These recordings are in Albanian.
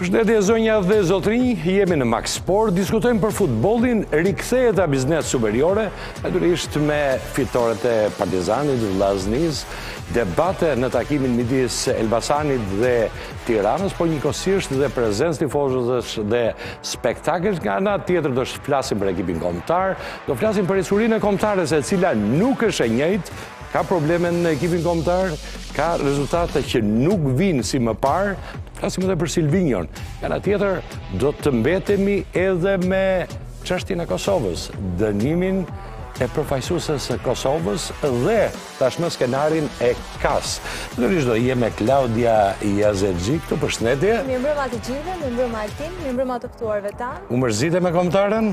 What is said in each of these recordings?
Përshëndetje zonja dhe zotrinj, jemi në Max Sport, diskutojmë për futbollin, rikthehet Abissnet Superiore, natyrisht me fitoret e Partizanit, Vllaznisë, debate në takimin midis Elbasanit dhe Tiranës, por njëkohësisht dhe prezencë tifozësh dhe spektakël nga ana tjetër do të flasim për ekipin kombëtar, do flasim për ecurinë e kombëtares e cila nuk është e njëjtë Ka probleme në ekipin kombëtar, ka rezultate që nuk vijnë si më parë, flasim edhe për Silvinjon. Nga ana tjetër, do të mbetemi edhe me çështjen e Kosovës, dënimin e përfaqësueses së Kosovës dhe tashmë skenarin e KAS. Natyrisht do jem me Klaudia Jazexhi këtu përshëndetje. Mirëmbrëma të gjithëve, mirëmbrëma Altin, mirëmbrëma të ftuarve tanë. U mërzitë me kombëtaren?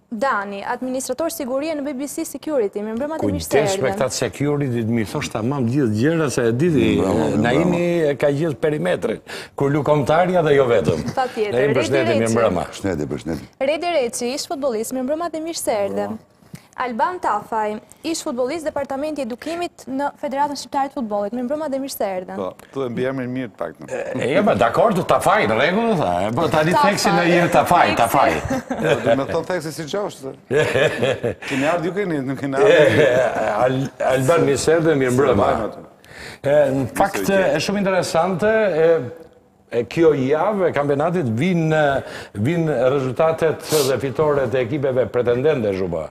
Dani, administrator sigurie në BBC Security. Mirëmbrëma dhe mirë se erdhe. Kujdes me këta security, m'i thosh tamam gjithë gjërat se e di ti. Naimi e ka gjithë perimetrin. Kur lu kombëtarja dhe jo vetëm. Patjetër. Naim përshëndetje, mirëmbrëma. Përshëndetje, përshëndetje. Redi Reçi, ish futbollist, mirëmbrëma dhe mirë se erdhe. Alban Tafaj, Ish futbollist Departamenti i Edukimit në Federatën Shqiptare të Futbollit. Mirëmbrëma dhe mirë se erdhën. Po, thuaj mbiemrin mirë të paktën. E jam dakord, Tafaj, në rregull u tha. Po tani theksin në irë Tafaj, Tafaj. Po, do të thonë theksi siç është. Keni ardhur ju keni, nuk keni ardhur. Alban mirë se erdhe, mirëmbrëma. Në fakt është shumë interesante, kjo javë e kampionatit vijnë vijnë rezultatet dhe fitoret e ekipeve pretendente Xhuba.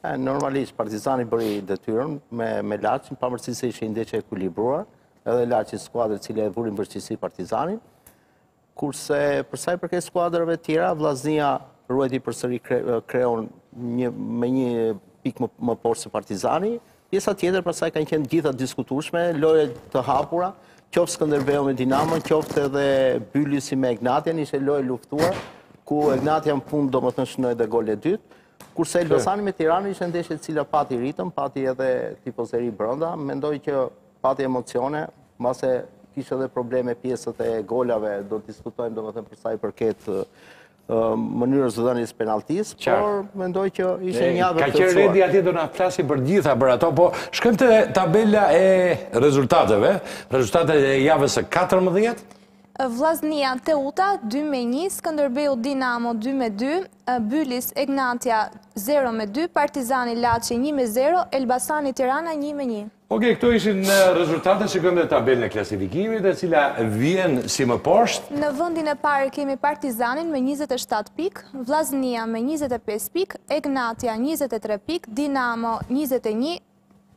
Normalisht, Partizani bëri detyrën me Laçin, pavarësisht se ishte një ndeshje e ekuilibruar, edhe Laçi skuadër e cila e vuri në vështirësi Partizanin. Kurse për sa i përket skuadrave tjera, Vllaznia ruajti përsëri kreun me një pikë më poshtë se Partizani. Pjesa tjetër pasaj kanë qenë gjitha diskutueshme, loje të hapura, qoftë Skënderbeu me Dinamo, qoftë edhe Bylisi me Egnatian, ishte lojë luftuar, ku Egnatia në fund domethënë shënoi edhe golin e dytë. Kurse Elbasani me Tiranën ishte ndeshje e cila pati ritëm, pati edhe tifozeri brenda, mendoj që pati emocione, mbase kishte edhe probleme pjesët e golave, do të diskutojmë domethënë për sa i përket mënyrës së dhënies penalltisë, por mendoj që ishte një javë e Ka qenë Redi atje do na flasi për të gjitha për ato, po shkojmë te tabela e rezultateve, rezultatet e javës së 14, Vllaznia Teuta 2 me 1, Skënderbeu Dinamo 2 me 2, Bylis, Egnatia, zero me dy, Partizani, Laçi, një me zero, Elbasani, Tirana, një me një. Okej, këto ishin rezultatet, shikojmë edhe tabelën e klasifikimit, e cila vjen si më poshtë. Në vendin e parë kemi Partizanin me njëzet e shtatë pikë, Vllaznia me njëzet e pesë pikë, Egnatia njëzet e tre pikë, Dinamo njëzet e një,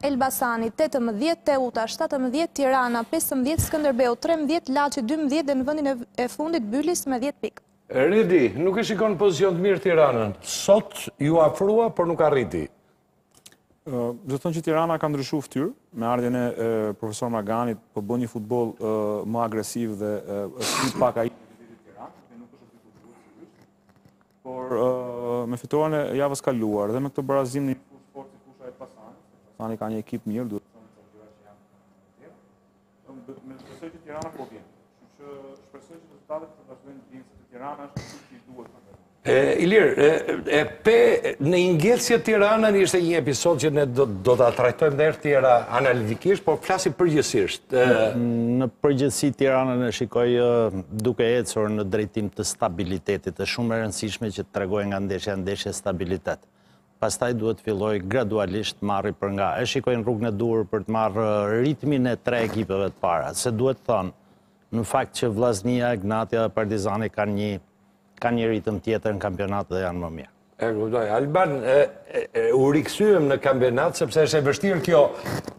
Elbasani tetëmbëdhjetë, Teuta shtatëmbëdhjetë, Tirana pesëmbëdhjetë, Skënderbeu trembëdhjetë, Laçi dymbëdhjetë dhe në vendin e fundit Bylis me dhjetë pikë. Redi, nuk e shikon në pozicion të mirë Tiranën. Sot iu afrua, por nuk arriti. Duhet thënë që Tirana ka ndryshu fytyrë me ardhjen e profesor Maganit, po bën një futboll më agresiv dhe është pak ai por me fitoren e javës së kaluar dhe me këtë barazim në një fushë sport si fusha e Elbasanit, Elbasani ka një ekip të mirë, duhet thënë që gjëra që janë Shpresoj që Tirana po vjen. Kështu që shpresoj që rezultatet të vazhdojnë të vinë se Tirana është ajo që i duhet atë. E Ilir, e, e pe një ngecje Tirana ishte një episod që ne do do ta trajtojmë edhe herë të tjera analitikisht, por flasim përgjithësisht. E... Në përgjithësi Tiranën e shikoj duke ecur në drejtim të stabilitetit, është shumë e rëndësishme që të tregojë nga ndeshja në ndeshje stabilitet. Pastaj duhet të fillojë gradualisht të marri, por unë e shikoj në rrugën e duhur për të marrë ritmin e tre ekipeve të para. Se duhet thënë, në fakt që Vllaznia, Egnatia dhe Partizani kanë një kanë një ritëm tjetër në kampionat dhe janë më mirë. E kuptoj. Alban, u rikthyem në kampionat sepse është e vështirë kjo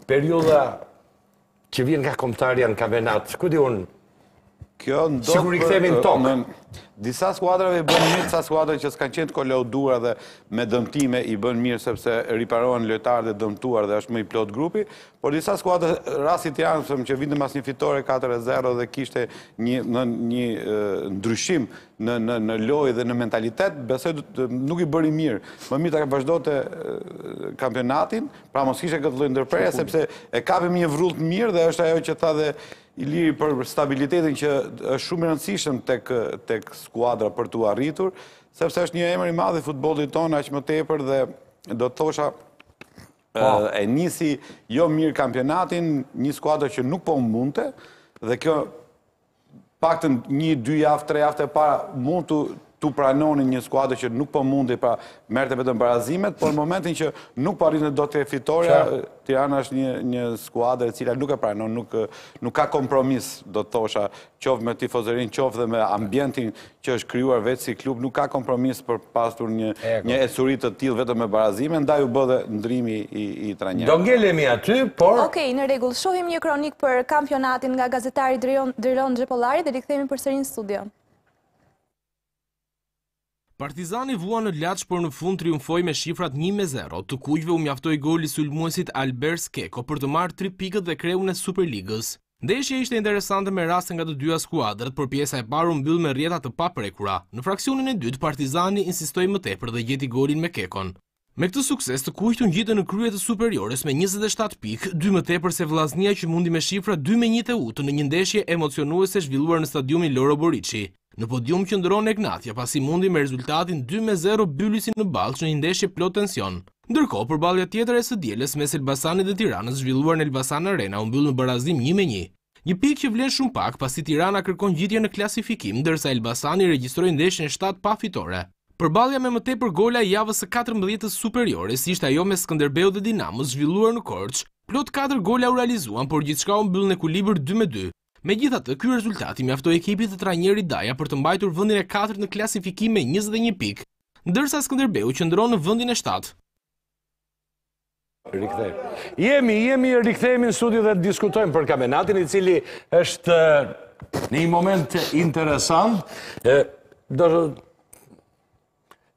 periudha Që vjen nga Kombëtarja në kampionat, ç'ku di unë? Kjo ndodh, rikthehemi në tokë. Disa skuadrave i bën mirë, disa skuadra që s'kanë qenë të kolauduara dhe me dëmtime i bën mirë sepse riparohen lojtarët e dëmtuar dhe është më i plotë grupi, por disa skuadra rasti i Tiranës që vinte pas një fitore 4-0 dhe kishte një një ndryshim në lojë dhe në mentalitet, besoj nuk i bëri mirë. Më mirë të vazhdonte kampionati, pra mos kishte këtë lloj ndërprerje, sepse e kapi me një vrull të mirë dhe është ajo që tha dhe Iliri për stabilitetin që është shumë i rëndësishëm te skuadra për t'u arritur, sepse është një emër i madh i futbollit tonë, aq më tepër dhe do të thosha po. e nisi jo mirë kampionatin, një skuadër që nuk po mundej, dhe kjo të paktën një, dy javët, tre javët e para, mund të pranonin një skuadër që nuk po mundej, pra merrte vetëm barazimet, por në momentin që nuk po arrihej dot te fitorja, Tirana është një, një skuadër e cila nuk e pranon, nuk, nuk ka kompromis, do të thosha, qoftë me tifozerinë, qoftë dhe me ambientin që është krijuar veç si klub, nuk ka kompromis për të pasur një një ecuri të tillë vetëm me barazime, ndaj u bë dhe ndrrimi i i trajnerit. Do ngelemi aty, por Okej, në rregull, shohim një kronikë për kampionatin nga gazetari Driron Driron Xhepollari dhe rikthehemi përsëri në studio. Partizani vuan në Laç por në fund triumfoi me shifrat një me zero, të kuqve u mjaftoi goli i sulmuesit Walbers Keko për të marrë tri pikët dhe kreun e Superligës. Ndeshja ishte interesante me raste nga të dyja skuadrat, por pjesa e parë u mbyll me rrjeta të paprekura. Në fraksionin e dytë, Partizani insistoi më tepër dhe gjeti golin me Kekon. Me këtë sukses të kuqtë u ngjitën në krye të Superiores me njëzet e shtatë pikë, dy më tepër se Vllaznia që mundi me shifra dy me një Teutën në një ndeshje emocionuese zhvilluar në stadiumin Loro Boriçi. Në podium qëndron Egnatia pasi mundi me rezultatin dy me zero Bylisin në Ballsh në një ndeshje plot tension. Ndërkohë, përballja tjetër e së dielës mes Elbasanit dhe Tiranës zhvilluar në Elbasan Arena u mbyll në barazim një me një. Një pikë që vlen shumë pak pasi Tirana kërkon ngjitje në klasifikim, ndërsa Elbasani regjistroi ndeshjen e shtatë pa fitore. Përballja me më tepër gola e javës së katërmbëdhjetë të Superiores ishte ajo mes Skënderbeut dhe Dinamos zhvilluar në Korçë. Plot katër gola u realizuan, por gjithçka u mbyll në ekuilibër dy me dy. Megjithatë, ky rezultat i mjaftoi ekipit të trajnerit Daja për të mbajtur vendin e katërt në klasifikim me njëzet e një pikë, ndërsa Skënderbeu qëndron në vendin e shtatë. Rikthehemi. Jemi, jemi, rikthehemi në studio dhe diskutojmë për kampionatin i cili është në një moment interesant.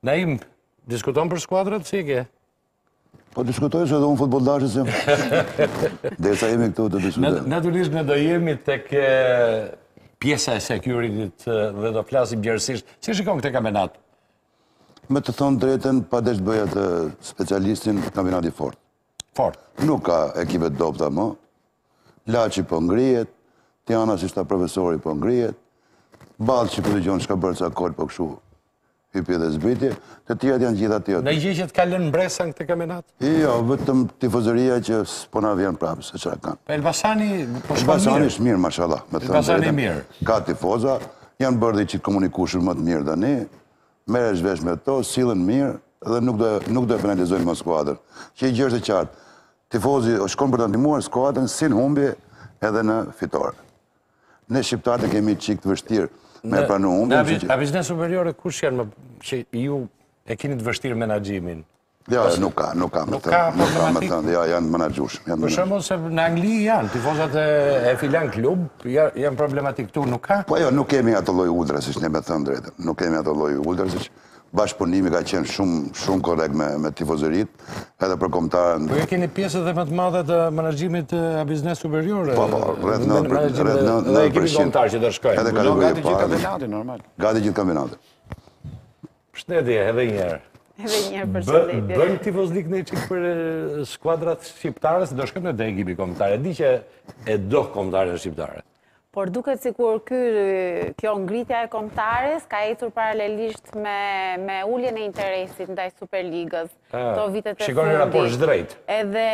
Naim, diskuton për skuadrat si e ke? Po diskutoj se dhe unë futbolldashës jam. Derisa jemi këtu të diskutoj. Natyrisht ne do jemi tek pjesa e securityt dhe do flasim gjerësisht. Si e shikon këtë kampionat? Me të thënë të drejtën, pa dashtë të bëj atë specialistin, kampionat i fortë. Fortë. Nuk ka ekipe të dobëta më. Laçi po ngrihet, Tirana siç tha profesori po ngrihet, Ballshi po e dëgjon çka bërë sa kolë po kështu. Hypje dhe zbritje, të tjerat janë gjithë aty aty. Një gjë që të ka lënë mbresa në këtë kampionat? Jo, vetëm tifozëria që po na vjen prapë se çfarë kanë. Po Elbasani po shkon mirë. Elbasani është mirë, mashallah, me thënë. Elbasani është mirë. Ka tifoza, janë bërë dhe çik të komunikueshëm më të mirë tani. Merresh vesh me to, sillen mirë dhe nuk do nuk do e penalizojnë më skuadrën. Që kjo gjë është e qartë. Tifozi shkon për ta ndihmuar skuadrën si në humbje edhe në fitore. Ne shqiptarët e kemi çik të vështirë me pranu. Në Abissnet Superiore, kush janë më që ju e kini të vështirë menaxhimin? Jo, nuk ka, nuk ka më të tëndë. Nuk ka më të tëndë, jo, janë të menaxhushëm. Për shembull, se në Angli janë, tifozat e filan klub, janë problematikë, këtu, nuk ka? Po jo, nuk kemi atë lloj ultrasish ne, me thënë të drejtën. Nuk kemi atë loj uldrasish. bashkëpunimi ka qenë shumë shumë korrekt me me tifozëritë, edhe për kombëtaren. Po ju keni pjesë edhe më të madhe të menaxhimit të biznesit superior. Po po, rreth 9 rreth 9 dhe ekipin kombëtar që do të shkojë. Edhe kategori gati gjithë kampionatin normal. Gati gjithë kampionatin. Përshëndetje edhe një herë. Edhe një herë përshëndetje. Bëjmë tifozllëk një çikë për skuadrat shqiptare se do shkojmë te ekipi kombëtar. E di që e do kombëtaren shqiptare. Por duket sikur ky kjo ngritja e kombëtares ka ecur paralelisht me me uljen e interesit ndaj Superligës këto vitet e fundit. Shikon një raport të zhdrejtë. Edhe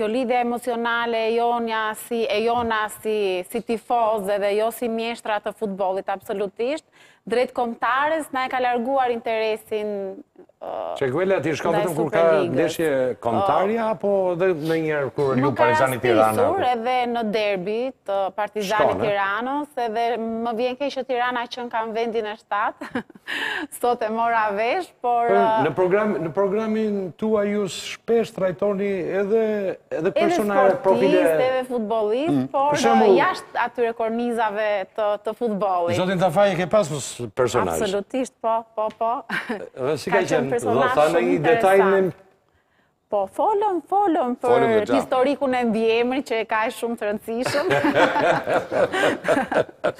kjo lidhje emocionale e jonja si e jona si si tifozë dhe jo si mjeshtra të futbollit absolutisht Drejt kombëtares na e ka larguar interesin Çeguela ti shkon vetëm kur ka ndeshje kombëtarja apo edhe ndonjëherë kur luan Partizani Tirana? Më ka rastisur edhe në derbi të Partizani Tiranës, edhe më vjen keq që Tirana qenka në vendin e shtatë. Sot e mora vesh, Në program, në programin tuaj ju shpesh trajtoni edhe edhe personale edhe profile edhe futbollist, mm. por shembull, jashtë atyre kornizave të të futbollit. Zotin Tafaj e ke pasur personazh. Absolutisht, po, po, po. Dhe si ka qenë, do të thoni një detaj në Po folëm, folëm për historikun e mbiemrit që e ka shumë të rëndësishëm.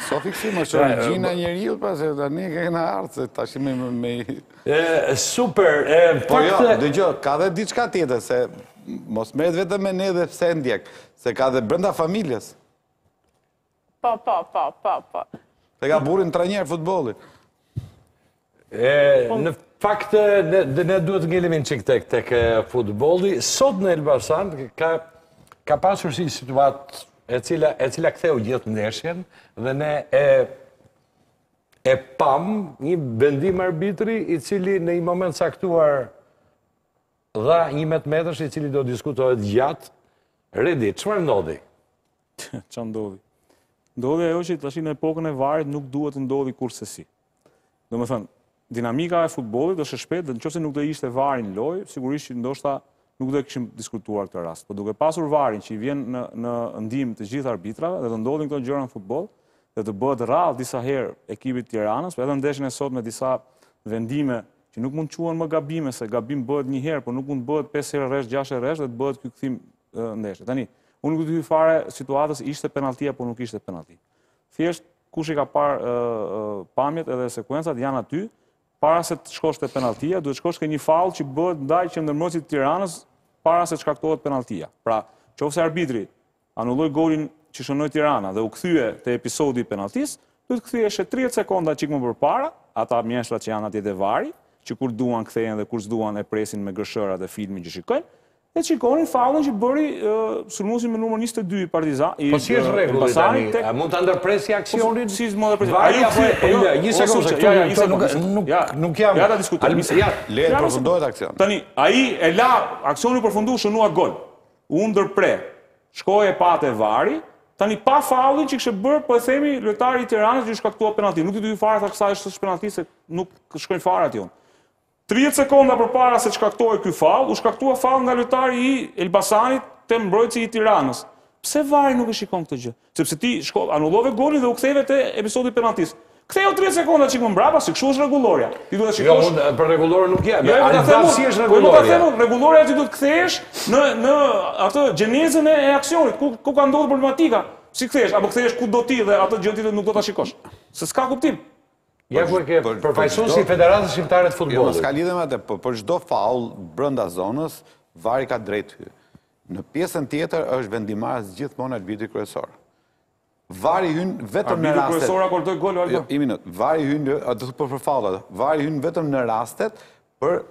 Sa fiksim është që në gjirin e njeriut, pastaj një këngëtare, se ta shime me... Super, e... Po jo, dëgjo, ka dhe diçka tjetër, se mos merret vetëm me ne dhe pse e ndjek, se ka dhe brenda familjes. Po, po, po, po, po. E ka burrin trajner futbolli. Po. Në fakt, ne duhet të ngelemi një çikë tek tek futbolli. Sot në Elbasan ka pasur si një situatë e cila e cila ktheu gjithë ndeshjen dhe ne e e pamë një vendim arbitri i cili në një moment të caktuar dha një 11-metërsh i cili do diskutohet gjatë. Redi, çfarë ndodhi? Ça ndodhi? Ndodhi ajo që tash në epokën e varit nuk duhet të ndodhë kurrsesi. Domethënë, dinamika e futbollit është e shpejtë dhe në qoftë se nuk do ishte vari në lojë, sigurisht që ndoshta nuk do e kishim diskutuar këtë rast. Po duke pasur varin që i vjen në, në ndihmë të gjithë arbitrave dhe të ndodhin këto gjëra në futboll, dhe të bëhet radhë disa herë ekipit të Tiranës, po edhe ndeshjen e sotme disa vendime që nuk mund quhen më gabime, se gabim bëhet një herë, por nuk mund bëhet 5 herë rresht, 6 herë rresht, dhe të bëhet ky kthim ndeshje. Tani, unë nuk i hy fare situatës ishte penalti apo nuk ishte penalti. Thjesht, kush i ka parë pamjet edhe sekuencat janë aty, para se të shkosh te penaltia, duhet shkosh te një faull që bëhet ndaj qendërmbrojtësit të Tiranës para se të shkaktohet penaltia. Pra, qoftë se arbitri anuloi golin që shënoi Tirana dhe u kthye te episodi i penaltisë, duhet ktheheshe 30 sekonda çik më përpara, ata mjeshtra që janë atje te VAR-i, që kur duan kthehen dhe kur s'duan e presin me gërshërë atë filmin që shikojnë, E shikoni faullin që bëri sulmuesi me numër njëzet e dy i Partizanit. Po si është rregulli tani? A mund ta ndërpresi po, aksionin? Si mund ta ndërpresi? Ai apo jo, një sekondë, këtu janë, këtu nuk nuk nuk jam. Ja ta diskutojmë. Ja, le të përfundohet aksioni. Tani, ai e la, aksioni u përfundua, u shënua gol. U ndërpre. Shkoi e pa te VAR-i. Tani pa faullin që kishte bërë, po e themi lojtari i Tiranës që u shkaktua penallti. Nuk i hy fare asaj se është penallti se nuk shkojmë fare aty. Tridhjetë sekonda përpara se të shkaktohej ky faull, u shkaktua faull nga lojtari i Elbasanit te mbrojtësi i Tiranës. Pse VAR-i nuk e shikon këtë gjë? Sepse ti shko, anullove golin dhe u ktheve te episodi i penalltisë. Kthehu tridhjetë sekonda çik më mbrapa se kshu është rregullorja. Ti duhet ta Jo, shikosh. unë për rregulloren nuk jam. Jo, jo, po ta ja them si është unë. Po unë po ta rregullorja. them unë, rregullorja është ti duhet të kthehesh në në atë gjenezën e e aksionit, ku ku ka ndodhur problematika. Si kthehesh? Apo kthehesh ku do ti dhe atë gjë ti nuk do ta shikosh. Se s'ka kuptim. Ja ku e ke përfaqësuesi i Federatës Shqiptare të Futbollit. Jo, s'ka lidhje me atë, po për çdo faull brenda zonës, VAR-i ka të drejtë të hyjë. Në pjesën tjetër është vendimmarrës gjithmonë arbitri kryesor. VAR-i hyn vetëm në rastet. Arbitri kryesor akordoi gol Aldo. Jo, një minutë. VAR-i hyn, do të thotë për faullat. VAR-i hyn vetëm në rastet për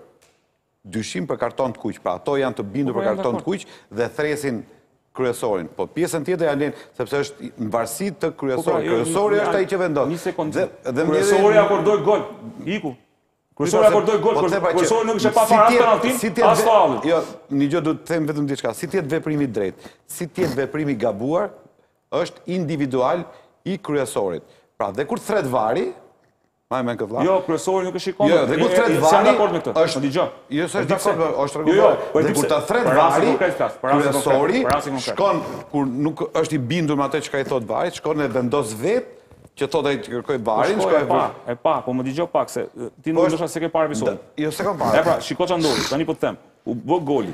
Dyshim për karton të kuq, pra ato janë të bindur për karton të kuq dhe thresin kryesorin. Po pjesën tjetër ia lënë, sepse është në varësi të kryesorit. Kryesori është ai që vendos. Një sekond. Kryesori akordoi gol. Iku. Kryesori akordoi gol. Po, kryesori nuk e kishte pa parë as penalltin, as faullin. Jo, një gjë duhet të them vetëm diçka. Si të jetë veprimi i drejtë, si të jetë veprimi i gabuar, është individual i kryesorit. Pra, dhe kur thret VAR-i, Ai më këvlla. Jo, kryesori nuk e shikon. Jo, dhe kur thret VAR-i. Jam dakord me këtë. Është dëgjoj. Jo, s'është dakord, po është rregull. Jo, po kur ta thret VAR-i. Kryesori shkon kur nuk është i bindur me atë çka i thotë VAR-i, shkon e vendos vetë që thotë ai që kërkoi VAR-in, shkoi e pa. E pa, po më dëgjo pak se ti nuk është se e ke parë episodin. Jo, s'e kam parë. E pra, shiko ça ndodhi. Tani po të them, u bë goli.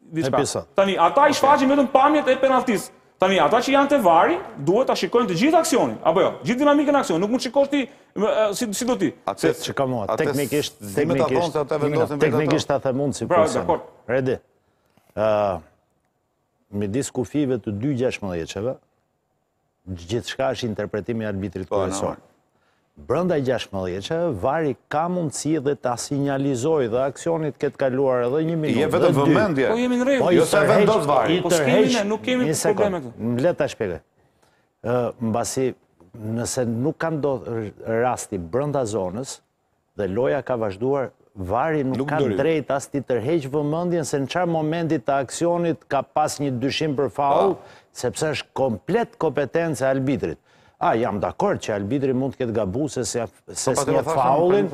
diçka. Tani ata i shfaqin vetëm pamjet e penalltisë. Tani ata që janë te VAR-i duhet ta shikojnë të gjithë aksionin, apo jo? Gjithë dinamikën e aksionit, nuk mund të shikosh ti si si do ti. Atë që ka mua, teknikisht, teknikisht ata vendosin vetë. Teknikisht ata mund si pra, dakor. Redi. Ë midis kufijve të dy gjashtëmbëdhjetësheve, Gjithçka është interpretim i arbitrit kryesor. Brënda gjashtëmbëdhjetëshes, VAR-i ka mundësi dhe ta sinjalizoj dhe aksioni të ketë kaluar edhe një minutë. Jo vetë vëmendje. Po jemi në rregull. Po jo se vendos VAR-i. Po s'kemi ne, nuk kemi probleme këtu. Më le t'ta shpjegoj. Mbasi, nëse nuk ka ndodh rasti brënda zonës, Dhe loja ka vazhduar, VAR-i nuk ka t'drejt as t'i tërheq vëmendjen se në çfarë momenti të aksionit ka pas një dyshim për faull, sepse është komplet kompetencë e arbitrit. Ah, jam dakord që arbitri mund të ketë gabuar se s'e njeh faullin,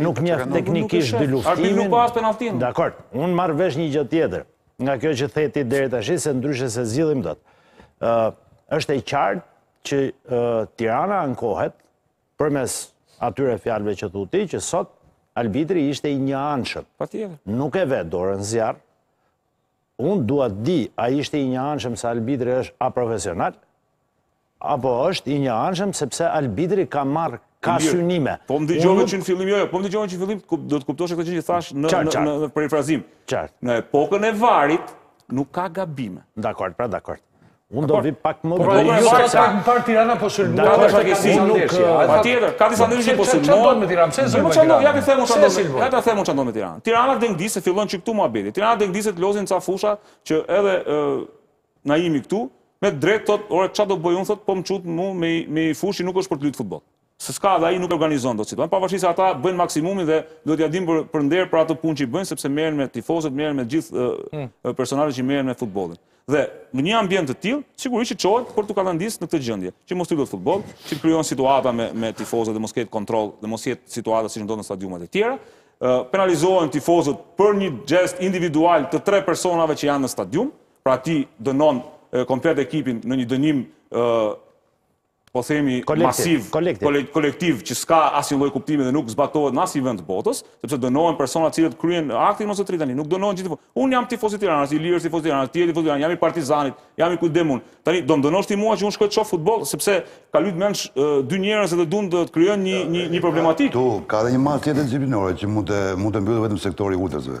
nuk njeh teknikisht dyluftimin. Arbitri nuk pa as penalltinë. Dakord. Unë marr vesh një gjë tjetër, nga kjo që the ti deri tash, se ndryshe s'e zgjidhim dot. Ë, është e qartë që Tirana ankohet, Përmes atyre fjalëve që thu ti, që sot arbitri ishte i njëanshëm. Patjetër. Nuk e vë dot dorën në zjarr. Unë dua të di, a ishte i njëanshëm se arbitri është aprofesional, apo është i njëanshëm sepse arbitri ka marrë ka synime. Po më dëgjove që në fillim, jo, jo, po më dëgjove që në fillim, do të kuptoshe këtë që që thashë në perifrazim. Në epokën e VAR-it, nuk ka gabime. Dakord, pra dakord. Unë do vi pak më vonë. Po sa sa në parë Tirana po sulmon. Ka disa ndeshje, ka disa ndeshje. Patjetër, ka disa ndeshje po sulmon. Çfarë do me Tiranë? Pse sulmon? Çfarë do? Ja t'i them unë çfarë do. Ja ta them unë çfarë do me Tiranë. Tirana den di se fillon që këtu muhabeti. Tirana deng di se të lozin ca fusha që edhe Naimi këtu me t'drejt thot, ore çfarë do bëj unë thot, po më çut mu me një fushë nuk është për të luajtur futboll. se s'ka dhe ai nuk e organizon dot situatën, pavarësisht se ata bëjnë maksimumin dhe duhet t'ia dimë për, për nder për atë punë që bëjnë, sepse merren me tifozët, merren me gjithë hmm. personazhet që merren me futbollin. Dhe në një ambient të tillë, sigurisht që çohet për të katandis në këtë gjendje, që mos të luhet futboll, që të krijohen situata me me tifozët dhe mos ketë kontroll dhe mos jetë situata siç ndodh në stadiumet e tjera. Penalizohen tifozët për një gjest individual të tre personave që janë në stadium, pra ti dënon komplet ekipin në një dënim po themi, masiv, kolektiv, që s'ka asnjë lloj kuptimi dhe nuk zbatohet në asnjë vend të botës, sepse dënohen persona të cilët kryejnë aktin, mos e tri tani, nuk dënohen gjithë. Unë jam tifoz i Tiranës, Iliri është tifoz i Tiranës, ti je tifoz i Tiranës, jam i Partizanit, jam i kujt dua unë. Tani do më dënosh ti mua që unë shkoj të shoh futboll sepse kanë lujt mendsh dy njerëz dhe duan të krijojnë një një një problematikë. Aty ka edhe një masë tjetër disiplinore që mund të mund të mbyllet vetëm sektori i ultrasve.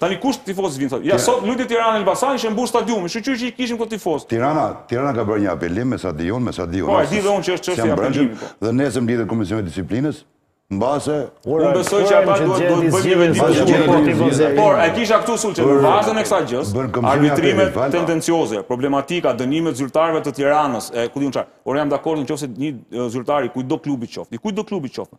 Tani kush tifoz vjen thotë? Ja sot luhej Tirana Elbasan ishte mbush stadiumi, shqyr që i kishim këto tifoz. Tirana, Tirana ka bërë një apelim me stadion, me stadion. Po, e di dhe unë që është çështje e apelimit. Po. Dhe nesër mblidhet Komisioni i Disiplinës, mbase unë besoj që ata duhet të bëjnë një vendim të zgjedhur. Por e kisha këtu Sul, që në bazën e kësaj gjëje, arbitrime tendencioze, problematika, dënimet e zyrtarëve të Tiranës, e ku di unë çfarë. Por jam dakord nëse një zyrtar i kujtdo klubi qoftë, i kujtdo klubi qoftë.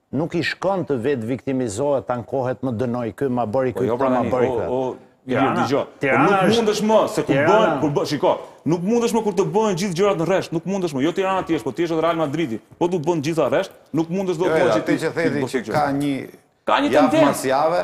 Nuk i shkon të vetë viktimizohet, të ankohet, më dënoj ky, ma bëri ky, këtë, ma bëri këtë. O, Ilir, dëgjo, po nuk mundesh më, se kur bëhen, kur bëhen, shiko, nuk mundesh më kur të bëhen gjithë gjërat në rresht, nuk mundesh më, jo Tirana të jesh, po të jesh edhe Real Madridi, po t'u bënë gjitha rresht, nuk mundesh dot më që ti... Jo, edhe atë që the ti që ka një javë mas jave,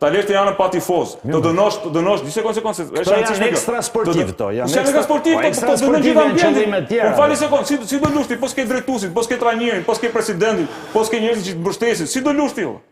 Ta lësh të jenë pa tifoz. Të dënosh, të dënosh, dy sekonda sekonda se është Këto janë ekstra sportiv këto, janë ekstra. Janë sportiv, po të dënon gjithë ambientin. Më fal një sekond, si si do lush ti, po s'ke drejtuesit, po s'ke trajnerin, po s'ke presidentin, po s'ke njerëzit që të mbështesin, si do lush ti valla?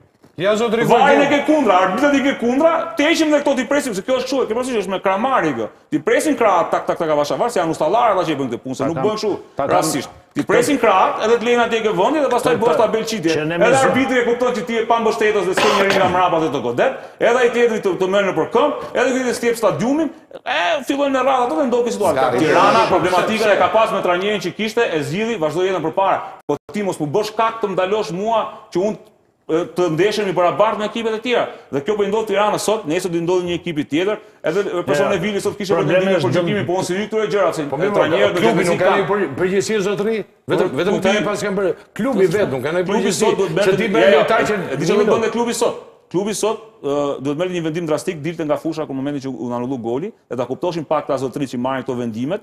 Ja zot Rigo. VAR-in e ke kundra, arbitrat i ke kundra, të heqim dhe këto t'i presim se kjo është kështu, e ke parasysh është me krahmarrje kjo. T'i presin krahët tak tak tak avash-avash se janë ustallar ata që i bëjnë këtë punë, se nuk bëhen kështu rastësisht. T'i presin krahët edhe të lejnë atje ke vendi dhe pastaj bëhesh tabelë qitjeje. Edhe arbitri e kupton që ti je pa mbështetës dhe s'ke njeri nga mbrapa dhe të godet, edhe ai tjetri të të merr nëpër këmbë, edhe ky tjetri s'të jep stadiumin, e fillojnë me radhë ato dhe ndodh kjo situatë. Tirana problematikën e ka pas me trajnerin që kishte, e zgjidhi, vazhdoi jetën përpara. Po ti mos më bësh kaq të më ndalosh mua që unë të ndeshemi i barabartë me ekipet e tjera. Dhe kjo po i ndodh Tiranës sot, nesër do i ndodhë një ekipi tjetër, edhe për shembull Vila sot kishte pretendime për gjykimin, po unë s'i hyj këtyre gjërave, po me trajnerët në Klubi nuk ka përgjegjësi zotëri, vetëm vetëm ti pas kanë bërë. Klubi vetë nuk ka përgjegjësi. Se ti bën lojtar që di çfarë do bënte klubi sot. Klubi sot duhet të merrte një vendim drastik, dilte nga fusha kur momentin që u anulu goli, dhe ta kuptoshin pak këta zotëri që marrin këto vendimet,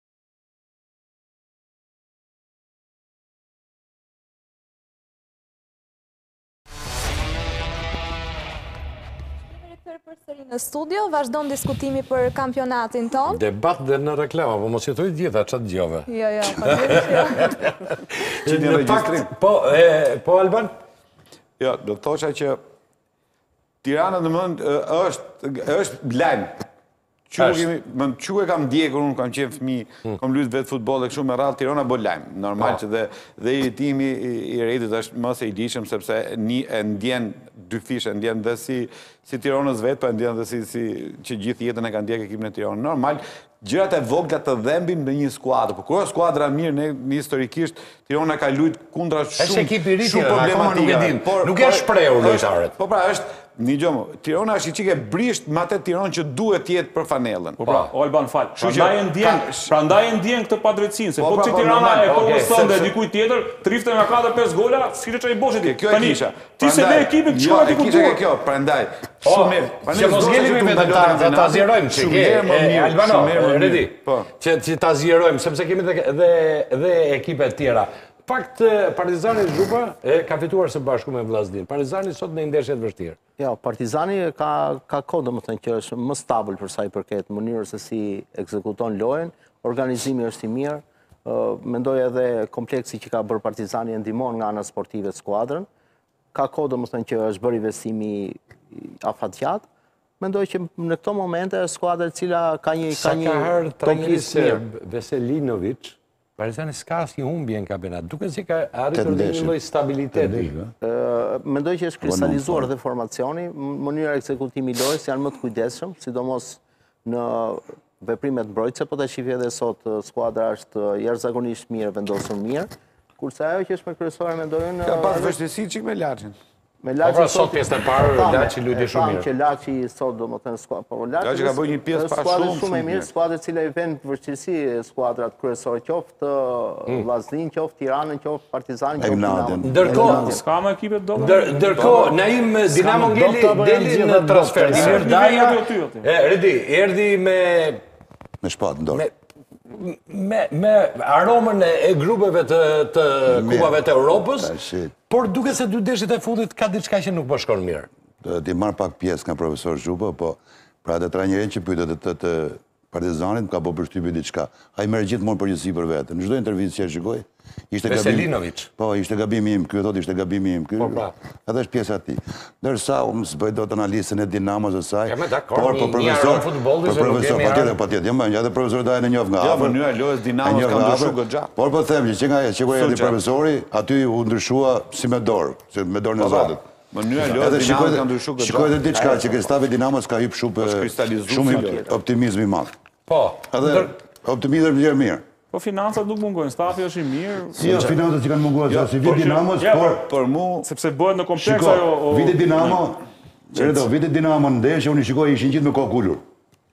Në studio, vazhdon diskutimi për kampionatin tonë. Debat dhe në reklama, po mos i thuj të gjitha, ça dëgjove. Jo, jo, po të një që jo. Që një registrim. Po, po, Alban? Jo, do të thosha që Tirana domethënë është është lajm. Që kur, më që kur e kam ndjekur unë kam qenë fëmijë, hmm. kam lujt vetë futboll e kështu me radhë Tirona bo lajm. Normal po. që dhe dhe irritimi i Redit është më se i dukshëm sepse ai e ndjen dyfish e ndjen dhe si si tironas vetë, po e ndjen dhe si si që gjithë jetën e ka ndjek ekipin e Tironës. Normal, Gjërat e vogla të dhembin në një skuadër. Po kur është skuadra e mirë, ne historikisht Tirona ka lujt kundra shumë Është ekip i ri Tirona, akoma nuk e dimë. Por nuk janë shprehur lojtarët. Po pra, është një gjë më. Tirona është një çikë e brishtë me atë Tironë që duhet të jetë për fanellën. Po pra, o Alban fal. Prandaj e ndjen, prandaj e ndjen këtë padrejtësinë, se po t'ishte Tirona e kohës së ndonjë dikujt tjetër, t'i fuste nga katër pesë gola, s'kishte ça i boshe ti. Tani Ti se dhe ekipin të shkojnë të ku duhet. Kjo, prandaj, shumë mirë. Po, që mos ngelim vetëm ta, ta, ta zgjerojmë, që ke, e, Albano, Redi, po. që, që ta zgjerojmë, sepse kemi dhe, dhe, dhe ekipe të tjera. Fakt, Partizani Zhupa e, ka fituar së bashku me Vllazninë. Partizani sot në një ndeshje të vështirë. Jo, Partizani ka, ka kohë, domethënë, që është më stabil përsa i përket mënyrës se si ekzekuton lojën, organizimi është i mirë, mendoj edhe kompleksi që ka bërë partizani e ndihmon nga ana sportive skuadrën, ka kohë domethënë që është bërë investimi afatgjatë, mendoj që në këto momente është skuadra e cila ka një... Sa ka ardhur trajneri serb, Veselinovic, partizani s'ka asnjë humbje në kampionat, duket se ka arritur dhe një lloj stabiliteti. Mendoj që është kristalizuar dhe formacioni, mënyra e ekzekutimit lojës janë më të kujdesshëm, sidomos Në veprimet mbrojtëse, po ta shifje edhe sot, skuadra është jashtëzakonisht mirë, vendosur mirë, kurse ajo që është më kryesore mendoj unë... Ka pas vështirësi çik me Laçin. Me Laçin pra, sot... Pjesën e parë, Laçi lujti shumë mirë. Që Laçi sot, domethënë skuadra... Po, Laçi ka bërë një pjesë parë shumë, shumë mirë. Skuadra e cila i vën vështirësi skuadrat kryesore qoftë, të Vllaznin qoftë Tiranën qoftë Partizanin qoftë Dinamo. Ndërkohë, s'ka më ekipe të dobta. Ndërkohë, Naim Dinamo ngeli ngeli në transfertë. Ilir Daja, Redi, erdhi me me shpatë në dorë. Me me aromën e grupeve të të kupave të Europës. Por duket se dy ndeshjet e fundit ka diçka që nuk po shkon mirë. T'i marr pak pjesë nga profesor Zhuba, po pra te trajneri që pyete të të Partizanit, më ka bërë përshtypje diçka. Ai merr gjithmonë përgjegjësi për veten. Në çdo intervistë që e shikoj, ishte gabimi. Veselinovic. Po, ishte gabimi im, ky thotë ishte gabimi im, ky. Po, pra. Edhe është pjesa e tij. Ndërsa unë s'bëj dot analisten e Dinamos e saj. Jemi dakord. Por po profesor futbolli se nuk kemi. Patjetër, patjetër. Jo, më ngjan edhe profesor Dajën e njoh nga afër. Jo, mënyra e lojës Dinamos ka ndryshuar goxha. Por po them që që nga që kur erdhi profesori, aty u ndryshua si me dorë, si me dorën e Zotit. Mënyra e lojës Dinamos ka ndryshuar goxha. Shikoj edhe diçka që ke stafi Dinamos ka hyrë një shumë optimizëm i madh. Po. Edhe optimizëm i vlen mirë. Po financat nuk mungojnë, stafi është i mirë. Si jo financat që kanë munguar as sivjet Dinamos, por për mua sepse bëhet në kompleks ajo. Vjet Dinamo, çdo vit Dinamo në ndeshje unë shikoj ishin gjithë me kokë ulur.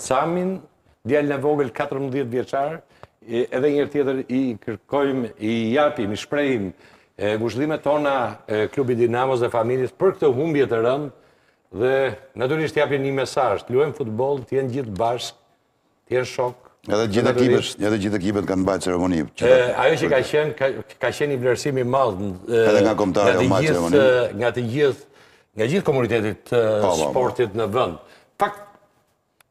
Camin, djalin e vogël 14 vjeçar, edhe një herë tjetër i kërkojmë, i japim, i shprehim ngushëllimet tona klubit Dinamos dhe familjes për këtë humbje të rëndë dhe natyrisht japim një mesazh, të luajmë futboll, të jenë të gjithë bashkë, të jenë shokë. Edhe gjithë ekipet, edhe gjithë ekipet kanë bërë ceremoni. Ajo që ka qenë ka, ka qenë një vlerësim i madh edhe nga kombëtarja i madh ceremoni. Nga të gjithë, nga gjithë komuniteti i po, po, po. sportit në vend. Pak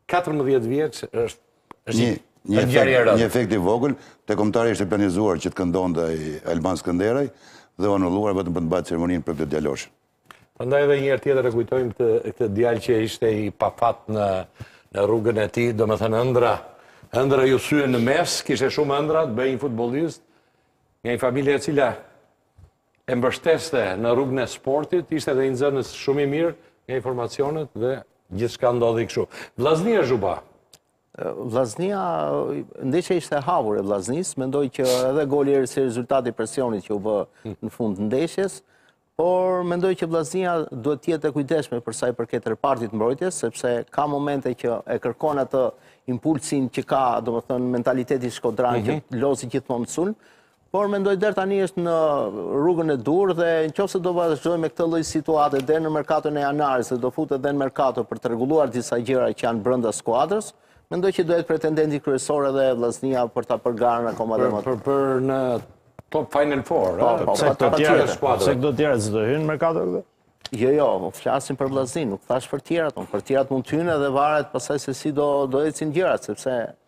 14 vjeç është është një një ngjarje e rëndë. Një efekt i vogël, te kombëtarja ishte planizuar që të këndonte ai Alban Skënderaj dhe u anulluar vetëm për të mbajtur ceremoninë për këtë djalosh. Prandaj edhe një herë tjetër e kujtojmë këtë këtë djalë që ishte i pafat në në rrugën e tij, domethënë ëndra ëndra iu thye në mes, kishte shumë ëndra të bëhej një futbollist, nga një familje e cila e mbështeste në rrugën e sportit, ishte edhe një nxënës shumë i mirë nga informacionet dhe gjithçka ndodhi kështu. Vllaznia Zhuba. Vllaznia ndeshja ishte hapur e Vllaznisë, mendoj që edhe goli erdhi si rezultat i presionit që u bë në fund të ndeshjes, por mendoj që Vllaznia duhet të jetë e kujdesshme për sa i përket repartit mbrojtjes, sepse ka momente që e kërkon atë impulsin që ka, domethënë mentaliteti shkodran që të lozi gjithmonë në sulm, Por mendoj deri tani është në rrugën e duhur dhe në qoftë se do vazhdojë me këtë lloj situate deri në merkaton e janarit, se do futet dhe në merkato për të rregulluar disa gjëra që janë brenda skuadrës, mendoj që do jetë pretendenti kryesor edhe Vllaznia për ta bërë garën akoma dhe më të. Për në Top Final Four, ëh. Po, pse këto të tjera skuadra? Pse këto të tjera s'do hyjnë në merkato këtu? Jo, jo, po flasim për Vllazninë, nuk thashë për të tjerat, unë për të tjerat mund të hyjnë edhe varet pastaj se si do do ecin gjërat, sepse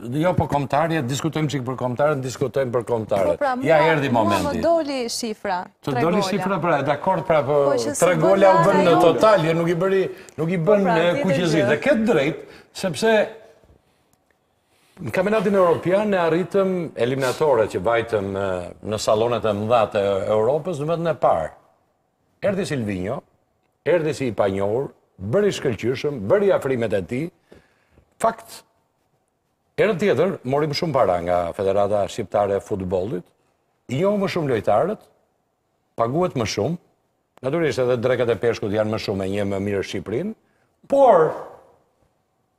Jo po kombëtarja, diskutojmë çik për kombëtarët, diskutojmë për kombëtarët. Po pra, mua, ja erdhi momenti. Mua më doli shifra. Të doli shifra pra, e dakord pra, po, po tre gola u bën në total, jo nuk i bëri, nuk i po bën pra, kuqezi dhe këtë drejt, sepse në kampionatin europian ne arritëm eliminatoret që vajtëm në sallonet e mëdha të Europës në vendin e parë. Erdhi Silvinjo, erdhi si i panjohur, bëri shkëlqyshëm, bëri afrimet e tij. Fakt, herën tjetër, mori shumë para nga Federata Shqiptare e Futbollit, i njohu më shumë lojtarët, paguhet më shumë, natyrisht edhe drekat e peshkut janë më shumë e njeh më mirë Shqiprinë, por,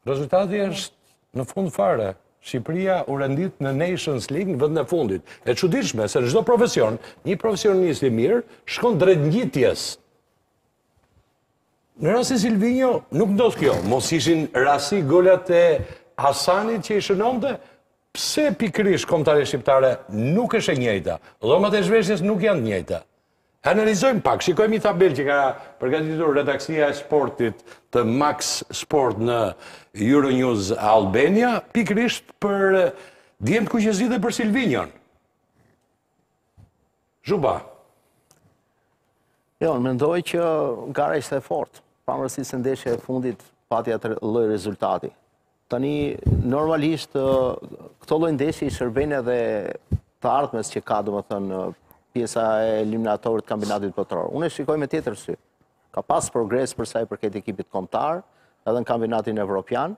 Rezultati është në fund fare. Shqipëria u rendit në Nations League në vendin e fundit. E çuditshme, se në çdo profesion, një profesionist i mirë, shkon drejt ngjitjes. Në rastin Silvinjo, nuk ndodh kjo. Mos ishin rastësi golat e Hasanit që i shënonte, pse pikërisht kombëtarja shqiptare nuk është e njëjta. Dhomat e zhveshjes nuk janë të njëjta. Analizojmë pak, shikojmë një tabelë që ka përgatitur redaksia e sportit të Max Sport në Euronews Albania, pikërisht për djemtë kuqezi dhe për Silvinjon. Zhuba. Jo, unë mendoj që gara ishte e fortë, pavarësisht se ndeshja e fundit pati atë lloj rezultati. Tani, normalisht, këto lloj ndeshje i shërbejnë edhe të ardhmes që ka, domethënë, pjesa e eliminatoreve të kampionatit botëror. Unë e shikoj me tjetër sy. Ka pas progres përsa i përket ekipit kombëtar, edhe në kampionatin evropian,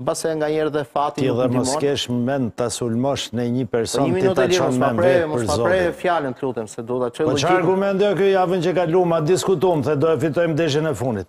mbase nganjëherë dhe fati nuk ndihmon. Ti dhe mos kesh mend të sulmosh në një person po, ti të qënë me vetë për zotit. Mos ma pre fjalën të lutem, se do të qëllë... Po qe argument dhe kjo javën që kalum, diskutum, dhe do e fitojmë ndeshjen e fundit.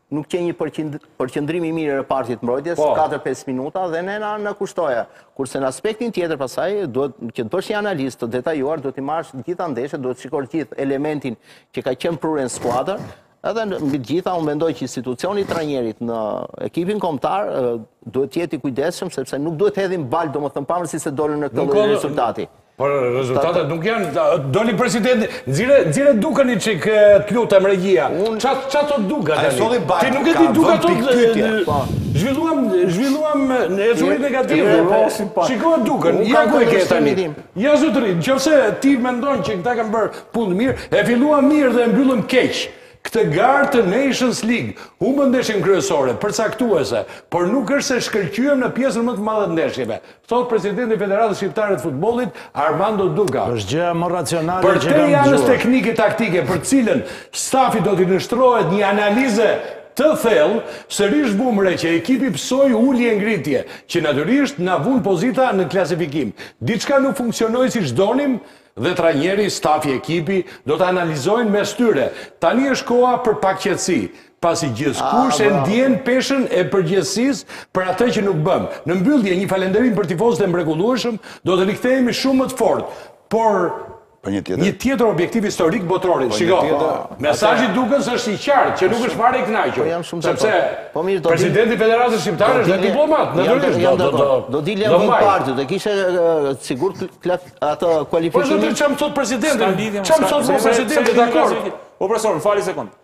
Nuk qe një përqendrim i mirë i repartit të mbrojtjes, katër pesë minuta dhe ne na kushtoi. Kurse në aspektin tjetër pastaj duhet që të bësh një analizë të detajuar, duhet të marrësh të gjitha ndeshjet, duhet të shikosh të gjithë elementin që ka qenë prurë në skuadër. Edhe mbi të gjitha unë mendoj që institucioni i trajnerit në ekipin kombëtar duhet të jetë i kujdesshëm sepse nuk duhet të hedhim baltë domethënë pavarësisht se si dolëm në këtë rezultat. Por rezultatet nuk janë, doli presidenti, nxirre, nxirre Dukën një çik, të lutem regjia. Ça ça thotë Duka tani? Ti nuk e di Duka thotë po. zhvilluam zhvilluam në ecuri negative. Shikoje Dukën, ja ku e ke tani. Ja zotëri, qoftë se ti mendon që këta kanë bërë punë të mirë, e filluam mirë dhe e mbyllëm keq këtë garë të Nations League. Humbëm ndeshjen kryesore, përcaktuese, por nuk është se shkëlqyem në pjesën më të madhe të ndeshjeve. thotë presidenti i Federatës Shqiptare të Futbollit, Armando Duka. Është gjëja më racionale që kam dëgjuar. Përtej anës teknike taktike, për të cilën stafi do t'i nënshtrohet një analize të thellë, sërish vumë re që ekipi pësoi ulje ngritje, që natyrisht na vunë në pozita në klasifikim. Diçka nuk funksionoi siç donim dhe trajneri, stafi, ekipi do ta analizojnë mes tyre. Tani është koha për pak qetësi. pasi gjithkush e ndjen peshën e përgjegjësisë për atë që nuk bëmë. Në mbyllje, një falënderim për tifozët e mrekullueshëm, do të rikthehemi shumë më të fortë, për një tjetër objektiv historik Botërorin, shiko, mesazhi duket se është i qartë, që nuk është fare i kënaqur, sepse presidenti i Federatës Shqiptare është dhe diplomat, natyrisht, do do do dilje vend të parë ti, do kishe të sigurt atë kualifikim. Po çfarë më thotë presidenti? Çfarë më thotë presidenti? Dakord. O profesor, më fal një sekondë.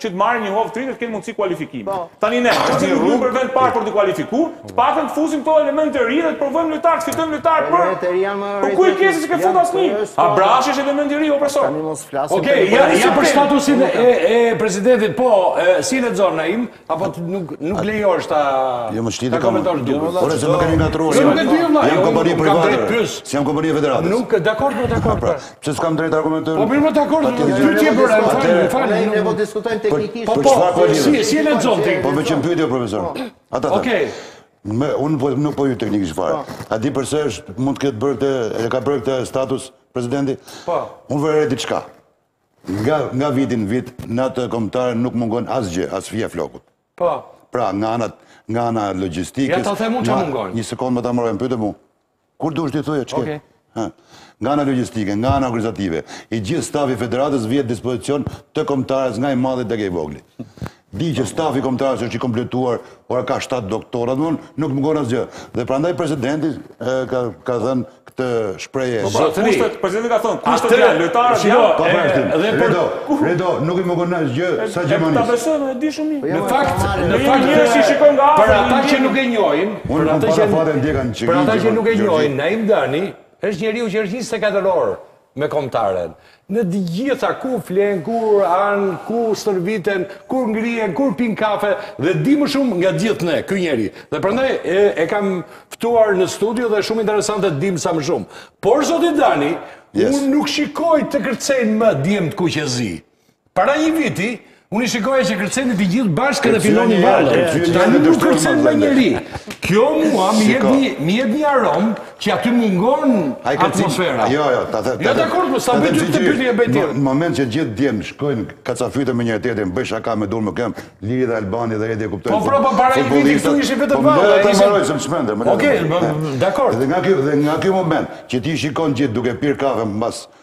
Që të marrin një hov tjetër të kenë mundësi kualifikimi. Po. Tani ne, që të luajmë për vend parë për të u kualifikuar, po. të paktën të fusim këto elementë të rinj dhe të provojmë lojtarë, të fitojmë lojtarë për. Elementë të rinj janë më. Po ku i ke se s'ke fut asnjë? Abrashi është element i ri, o profesor? Tani mos flasim. Okej, ja ja për statusin e e presidentit, po, si e lexon Naim, apo nuk nuk lejohesh ta Jo ç'lidhje kam. Po se më keni ngatruar. Nuk e di vëllai. Jam kompani private. Jam kompani federale. Nuk dakord, dakord. Pse s'kam të drejtë të argumentoj unë? Po mirë, më dakord, ty ti e bëre, më fal, më fal. Ne ne po diskutojmë teknikisht. Po çfarë po lidhet? Si, si e lexon ti? Po më qen pyetje o profesor. Po. Ata. Okej. Me unë po nuk po hyj teknikisht fare. Po. A di përse është mund të ketë bërë këtë, e ka bërë këtë status presidenti? Po. Unë vë re diçka. Nga nga viti në vit në atë kombëtar nuk mungon asgjë, as fija flokut. Po. Pra, nga ana nga ana e logjistikës. Ja ta them unë çfarë mungon. Një sekondë mo ta mbaroj, më pyete mua. Kur dush ti thuje çke. Nga ana logjistike, nga ana organizative, i gjithë stafi i federatës vihet në dispozicion të kombëtares nga i madhi tek i vogli. Di që stafi i kombëtares është i kompletuar, ore ka 7 doktorë, domethënë nuk mungon asgjë. Dhe prandaj presidenti ka ka dhënë këtë shprehje. Po, po kushtet, presidenti ka thënë, kushtet janë lojtarët janë. Po, po, dhe për do, do, nuk i mungon asgjë sa Gjermanisë. Ta besoj, e di shumë mirë. Në fakt, në fakt, për ata që nuk e njohin, Unë kam parë fare ndeshjen në Çeki. Për ata që nuk e njohin, Naim Dani është njeriu që është njëzet e katër orë me Kombëtaren. Në të gjitha, kur flenë, kur hanë, kur stërviten, kur ngrihen, kur pinë kafe dhe di më shumë nga të gjithë ne, ky njeri. Dhe prandaj e kam ftuar në studio dhe është shumë interesante të dimë sa më shumë. Por zoti Dani, unë nuk shikoj të kërcejnë më djemtë kuqezi. Para një viti, Unë i shikoja që kërcenit të gjithë bashkë edhe fillonit valle. Tani nuk kërcen më njeri. Kjo mua më jep një, më jep një aromë që aty mungon atmosfera. Jo, jo, ta them. Jo, dakord, po ta bëj, të pyes një pyetje tjetër. Në moment që gjithë djemtë shkojnë kacafyten me njëri tjetrin, bëjnë shaka me duar me këmbë, Liri dhe Albani dhe Edi e kuptojnë. Po pra, po para një viti këtu ishit vetë po, valle. Po më le ta mbaroj, se më çmende. Oke, dakord. Dhe nga ky moment, që ti shikon gjithë duke pirë kafe mbas,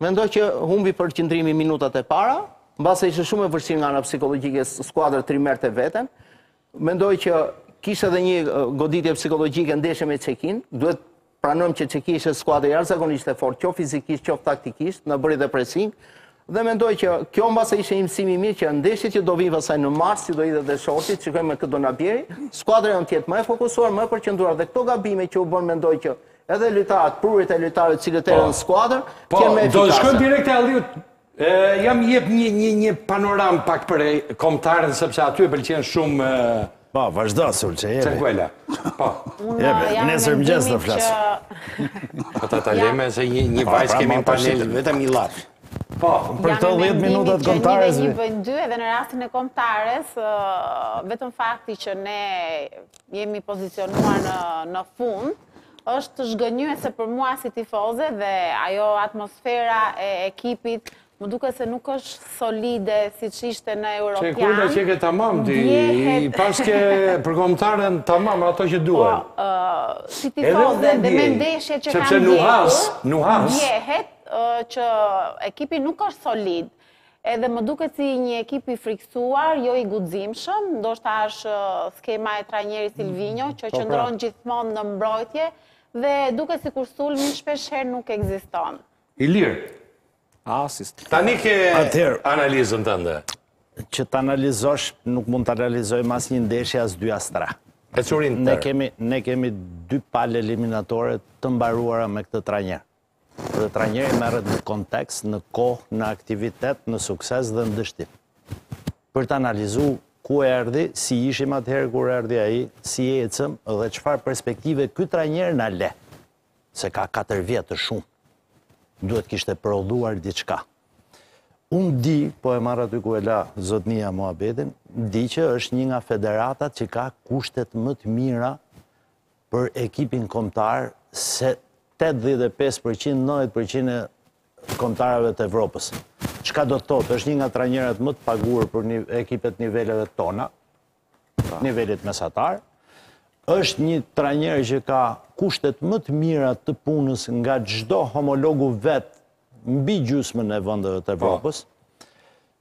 Mendoj që humbi përqendrimi minutat e para, mbase ishte shumë e vështirë nga ana psikologjike skuadra të rimerrte veten. Mendoj që kishte edhe një goditje psikologjike ndeshja me Çekinë, duhet ta pranojmë që Çekia ishte skuadër jashtëzakonisht e fortë, qoftë fizikisht, qoftë taktikisht, na bëri dhe pressing dhe mendoj që kjo mbase ishte një mësim i mirë që ndeshjet që do vijnë pastaj në mars, si do hidhet dhe shorti, shikojmë me kë do na bjeri, skuadra jonë të jetë më e fokusuar, më e përqendruar dhe këto gabime që u bënë mendoj që Edhe lojtarët, prurjet e lojtarëve të cilët erdhën në skuadër, po, qenë më efikase. Po, do shkojmë direkt te Aliu. Ë na jep një një një panoramë pak për kombëtaren sepse aty e pëlqen shumë Po, vazhdo siç jemi. Çekuela. Po. Unë jam nesër mëngjes do flas. Po ta lëmë se një një po, vajzë pra, kemi në panel vetëm një llaf. Po, për këto 10 minuta të kombëtares. Jam e mendimit edhe në rastin e kombëtares, vetëm fakti që ne jemi pozicionuar në në fund, Është zhgënjyese për mua si tifoze dhe ajo atmosfera e ekipit më duket se nuk është solide siç ishte në Europian. S'e kujtoja që ke tamam ti, i paske për kombëtaren tamam ato që duhen. Po, si tifoze dhe me ndeshjet që kam ndjekur, sepse nuhas, nuhas, ndjehet që ekipi nuk është solid. Edhe më duket si një ekip i frikësuar, jo i guximshëm, ndoshta është skema e trajnerit Silvinho, që, po pra, qëndron gjithmonë në mbrojtje dhe duket sikur sulmi shpesh herë nuk ekziston. Ilir. Asist. Tani ke analizën tënde. Që të analizosh nuk mund të analizojmë as një ndeshje as dy as tre. E Ne kemi, ne kemi dy palë eliminatore të mbaruara me këtë trajner. Dhe trajneri merret në kontekst, në kohë, në aktivitet, në sukses dhe në dështim. Për të analizu ku erdhi, si ishim atëherë kur erdhi ai, si ecëm dhe çfarë perspektive ky trajner na le. Se ka 4 vjet, është shumë. Duhet kishte prodhuar diçka. Unë di, po e marr aty ku e la zotnia muhabetin, di që është një nga federatat që ka kushtet më të mira për ekipin kombëtar se tetëdhjetë e pesë për qind, nëntëdhjetë për qind e kombëtareve të Evropës. Çka do të thotë, është një nga trajnerët më të paguar për ekipet e niveleve tona, nivelit mesatar. Është një trajner që ka kushtet më të mira të punës nga çdo homolog i vet mbi gjysmën e vendeve të po. Evropës.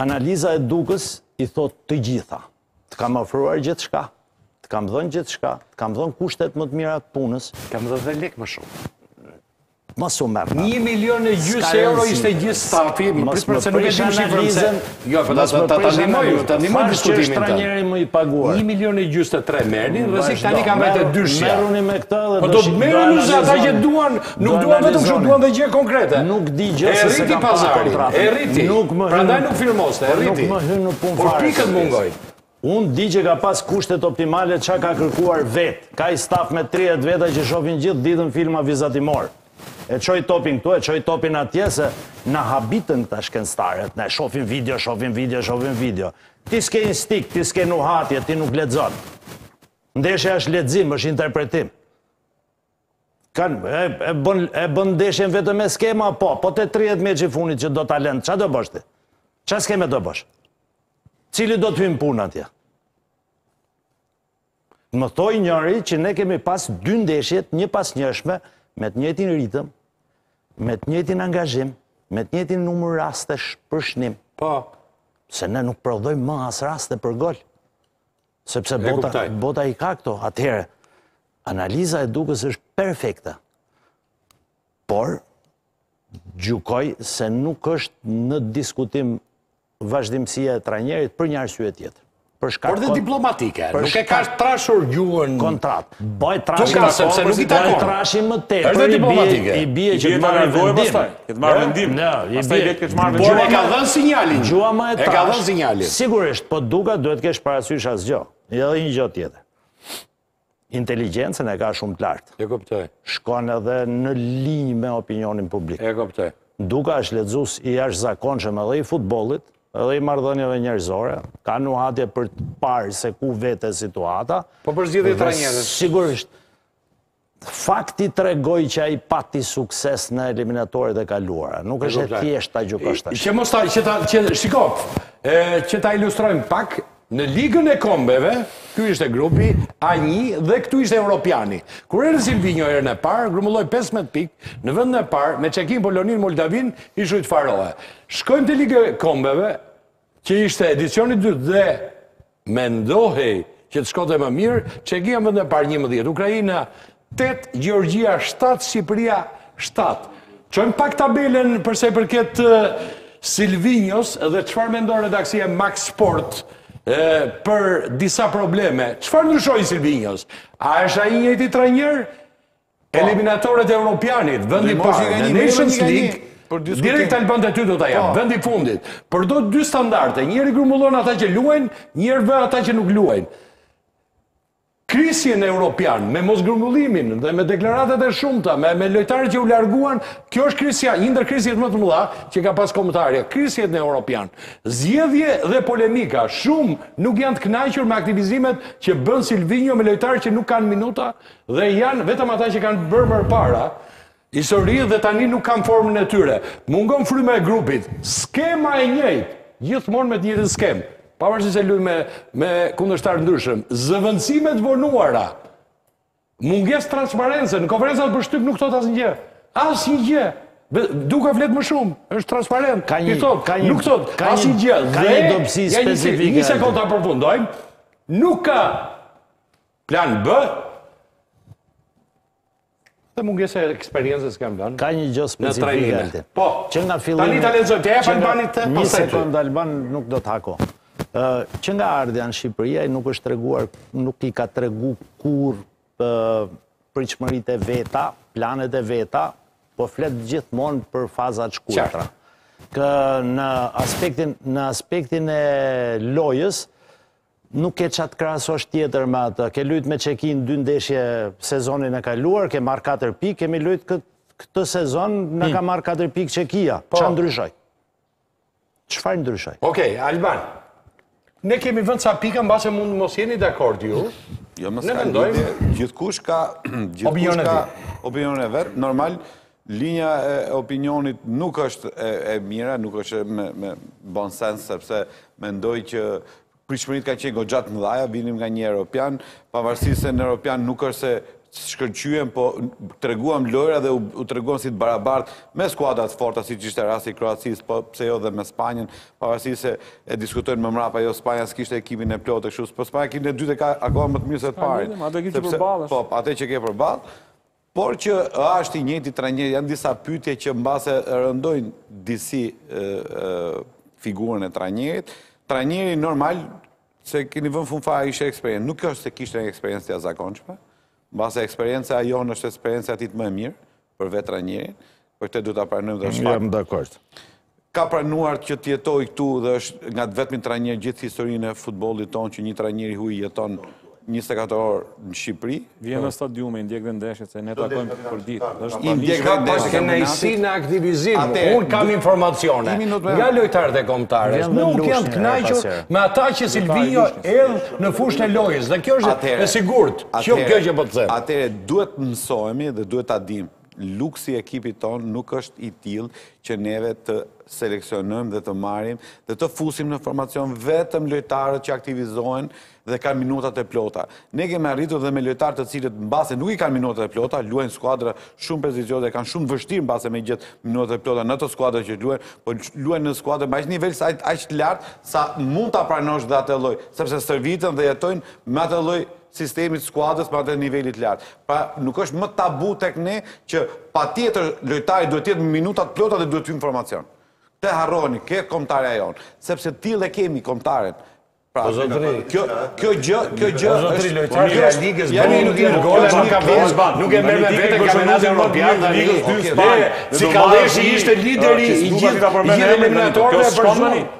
Analiza e Dukës i thotë të gjitha. Të kam ofruar gjithçka. Të kam dhënë gjithçka. Të kam dhënë kushtet më të mira të punës. Të kam dhënë dhe lek më shumë. Më shumë merr. Një milion e gjys euro ishte gjithë stafi, më prit për se nuk e dim shifrën se. Jo, po ta ta ta ndihmoj, ta ndihmoj diskutimin tani. Trajneri më i paguar. Një milion e gjys të tre merrni, rrezik tani ka vetë dyshja. Merruni me këtë dhe do të. Po do të merrni ata që duan Nuk duan vetëm kështu, duan dhe gjë konkrete. Nuk di gjë se s'e kam parë kontratën. E rriti, nuk më prandaj nuk firmoste, e rriti. Nuk më hyn në punë fare. Por pikët mungojnë. Unë di që ka pas kushtet optimale ça ka kërkuar vet. Ka i staf me tridhjetë veta që shofin gjithë ditën filma vizatimor. E çoj topin këtu, e çoj topin atje se na habitën këta shkencëtarët, ne shofim video, shofim video, shofim video. Ti s'ke instik, ti s'ke nuhatje, ti nuk lexon. Ndeshja është lexim, është interpretim. Kanë, e, e bën e bën ndeshjen vetëm me skema, po, po te 30 metërshi i fundit që do ta lënë, ça do bësh ti? Ça skeme do bësh? Cili do të hyjnë punë atje? Më thotë njëri që ne kemi pas dy ndeshje të njëpasnjëshme me të njëjtin ritëm, me të njëjtin angazhim, me të njëjtin numër rastesh për shënim. Po. Se ne nuk prodhojmë më as raste për gol. Sepse bota i ka këto, atëhere, analiza e Dukës është perfekte. Por, gjykoj se nuk është në diskutim vazhdimësia e trajnerit për një arsye tjetër. Por dhe diplomatike, nuk e ka trashur gjuhën Bën trashin, ma ka, sepse nuk i takon. Bën trashin me të, por i bje, i bje që të marrë vendim. Që të marrë vendim. Në, i bje. Pastaj vetë ka të marrë vendim. Por e ka dhënë sinjalin. Gjuha më e trashë. E ka dhënë sinjalin. Sigurisht, po Duka, duhet të kesh parasysh edhe gjë, edhe një gjë tjetër. Inteligjencën e ka shumë të lartë. E kuptoj. Shkon edhe në linjë me opinionin publik. E kuptoj. Duka është lexues i jashtëzakonshëm edhe i futbollit, edhe i marrëdhënieve njerëzore, ka nuhatje për të parë se ku vete situata. Po për zgjedhje të njerëzve. Sigurisht, fakti tregoi që ai pati sukses në eliminatoret e kaluara. Nuk është e thjeshtë ta gjykosh tashti. Që mos ta, që ta, që, shiko, që ta ilustrojmë pak, Në Ligën e Kombeve, ky ishte grupi A një dhe këtu ishte europiani. Kur erdhi Silvinjo herën e parë, grumulloi pesëmbëdhjetë pikë, në vendin e parë, me Çekinë, Poloninë, Moldavinë, Ishujt Faroe. Shkojmë te Liga e Kombeve, që ishte edicioni i dytë dhe mendohej që të shkonte më mirë, Çekia në vendin e parë njëmbëdhjetë, Ukraina Tetë Gjeorgjia, shtatë Shqipëria, shtatë. Çojmë pak tabelën për sa i përket Silvinjos dhe çfarë mendon redaksia e Max Sport për disa probleme. Çfarë ndryshoi te Silvinjo? A është ai i njëjti trajner? Po. Eliminatoret e Europianit, vendi i parë, në Nations League, direkt te Albani, ty do ta jap, po. vendi i fundit, përdor dy standarde, njëri grumbullon ata që luajnë, një herë vë ata që nuk luajnë. Krisje në europian, me mosgrumbullimin dhe me deklaratat e shumta, me, me lojtarët që u larguan, kjo është krisja, një ndër krisjet më të mëdha që ka pas kombëtarja, krisjet në europian. Zgjedhje dhe polemika, shumë nuk janë të kënaqur me aktivizimet që bën Silvinjo me lojtarë që nuk kanë minuta dhe janë vetëm ata që kanë bërë më para. Histori dhe tani nuk kanë formën e tyre. Mungon fryma e grupit. Skema e njëjtë. Gjithmonë me të njëjtën skemë. Pavarësisht se luajmë me, me kundërshtarë të ndryshëm. Zëvendësime të vonuara. Mungesë transparence. Në konferencat për shtyp nuk thotë asnjë gjë. Asnjë gjë. Duka flet më shumë, është transparent. Ka një, thot, ka një, nuk thotë asgjë. Ka një dobësi ja, specifike. Një sekond ta përfundojmë. Nuk ka plan B. Dhe mungesa e eksperiencës kemi thënë. Ka një gjë specifike Altin. Po. Që nga fillimi. Tani ta lexoj, t'ia jap Albanit, të Një sekond Alban nuk do të hako. Ë, që nga ardhja në Shqipëri ai nuk është treguar, nuk i ka tregu kurrë pritshmëritë e veta, planet e veta, po flet gjithmonë për faza të shkurtra. Në aspektin në aspektin e lojës Nuk ke ça të krahasosh tjetër me atë. Ke lujt me Çekinë dy ndeshje sezonin e kaluar, ke marrë katër pikë, kemi lujt këtë sezon na ka marrë katër pikë Çekia. Po. Ça ndryshoi? Çfarë ndryshoi? Okej, Alban. Ne kemi vënë ca pika mbase mund të mos jeni dakord ju. Jo, po s'ka lidhje. Gjithkush ka gjithkush ka opinionin e vet. Normal, Linja e opinionit nuk është e mirë, nuk është me bon sens, sepse mendoj që pritshmëritë kanë qenë goxha të mëdhaja, vinim nga një Europian, pavarësisht se në Europian nuk është se shkëlqyem, po treguam lojë dhe u treguam si të barabartë me skuadra të forta, siç ishte rasti i Kroacisë, po pse jo dhe me Spanjën, pavarësisht se e diskutojnë më mbrapa, jo Spanja s'kishte ekipin e plotë e kështu, po Spanja ekipin e dytë e ka akoma më të mirë se të parin, sepse, po, atë që ke përballë. Por që është i njëjti trajner, janë disa pyetje që mbase rëndojnë disi figurën e trajnerit. Trajneri normal se keni vënë në fund fare ishte eksperiencë. Nuk është se kishte një eksperiencë të jashtëzakonshme. Mbase eksperienca jonë është eksperienca e dytë më e mirë për vetë trajnerin. Po këtë duhet ta pranojmë dhe është fakt. Jam dakord. Ka pranuar që të jetojë këtu dhe është nga të vetmit trajnerë gjithë historinë e futbollit tonë që një trajner i huaj jeton njëzet e katër orë në Shqipëri. Vjen në stadium, i ndjek dhe ndeshjet, se ne takohemi përditë. Është i ndjek dhe ndeshjet. Ka pakënaqësi në aktivizim. Unë kam informacione nga lojtarët e Kombëtares. Nuk janë të kënaqur me atë që Silvinjo hedh në fushën e lojës dhe kjo është e sigurt. Kjo që po të them. Atëherë duhet të mësohemi dhe duhet ta dimë Luksi i ekipit tonë nuk është i tillë që neve të seleksionojmë dhe të marrim dhe të fusim në formacion vetëm lojtarët që aktivizohen dhe kanë minutat e plota. Ne kemi arritur dhe me lojtarë të cilët mbase nuk i kanë minutat e plota, luajnë skuadra shumë prestigjioze dhe e kanë shumë vështirë mbase me gjet minutat e plota në ato skuadra që luajnë, po luajnë në skuadra me aq nivel sa aq të lartë sa mund ta pranosh dhe atë lloj, sepse stërviten dhe jetojnë me atë lloj sistemit, skuadre, pra të nivelit të lartë. Pra nuk është më tabu tek ne që patjetër lojtari duhet të jetë me minuta të plota dhe duhet të hyjë në formacion. Këtë harrojeni te kombëtarja jonë, sepse të tillë e kemi kombëtaren. Pra, kjo kjo gjë, kjo gjë është zotëri lojtari i ligës bën njëzet gola që ka bërë, nuk e merr me vete për kampionatin europian dhe ligës dy Spanjë. Cikaleshi ishte lideri i gjithë eliminatoreve për shkak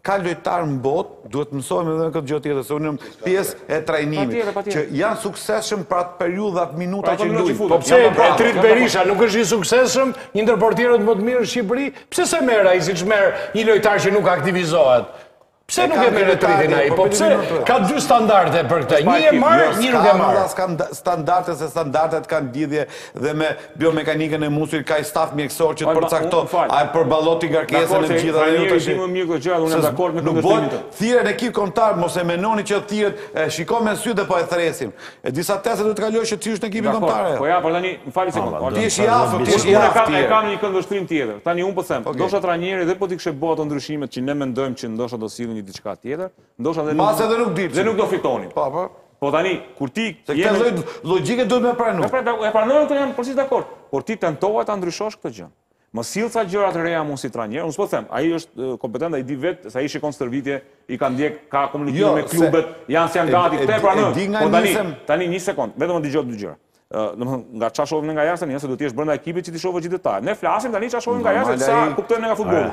Ka lojtarë në botë, duhet të mësohemi edhe me këtë gjë tjetër, se unë jam pjesë e trajnimit, që janë të suksesshëm për atë periudhë dhe ato minuta pra, që luajnë. Po pse Etrit Berisha nuk është i suksesshëm, një ndër portierët më të mirë në Shqipëri? Pse s'e merr ai siç merr një lojtar që nuk aktivizohet? Pse nuk e merr Etritin ai? Po pse ka dy standarde për këtë? Një e marr, jo, një nuk e marr. S'ka standarde se standardet kanë lidhje dhe me Biomekanikën e muskulit ka një staf mjekësor që të përcakto a e përballon ti ngarkesën e gjitha dhe ju tash nuk bëhet thirrja në ekip kombëtar mos e mendoni që thirret e shikojmë me sy dhe po e thresim ke disa teste duhet të kalosh që të hysh në ekipin kombëtar ajo të jesh i aftë të jesh i aftë e kam një këndvështrim tjetër tani unë po them ndoshta trajneri dhe po t'i kishte bë ato ndryshimet që ne mendojmë që ndoshta do sillnin një diçka tjetër ndoshta dhe nuk do fitonin Po tani, kur ti... Se këtë lloj logjike duhet me pranu. Pra, pra, e pranoj këtë jam plotësisht dakord, por ti tento ta ndryshosh këtë gjë. Më sill ca gjëra të reja mu si trajner, unë s'po them, ai është kompetent, ai di vetë, se ai i shikon stërvitje, i ka ndjek, ka komunikime jo, me klubet, janë s'janë gati, ta pranoj. Po tani, tani një sekondë, vetëm më dëgjo dy gjëra. Domethënë nga ça shohim nga jashtë, nëse do t'jesh brenda ekipit që t'i shohësh gjithë detajet. Ne flasim tani ça shohim nga jashtë, sa kuptojmë nga futbolli.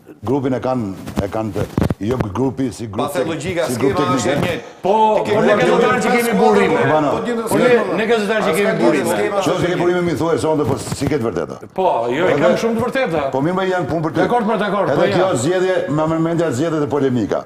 Grupin e kanë, e kanë të, jo këtë grupi, si grupi, pa se logjika, si grupi teknik, e njëjtë. Po, po ne gazetarë që kemi burime. Po ne, ne gazetarë që kemi burime. Që se ke burime m'i thuaj sonte, po s'i ke të vërteta. Po, jo, i kam shumë të vërteta. Po mirë mbaji, janë punë për ty. Dakord, pra dakord. Edhe kjo zgjedhje, m'u vete mendja zgjedhje dhe polemika.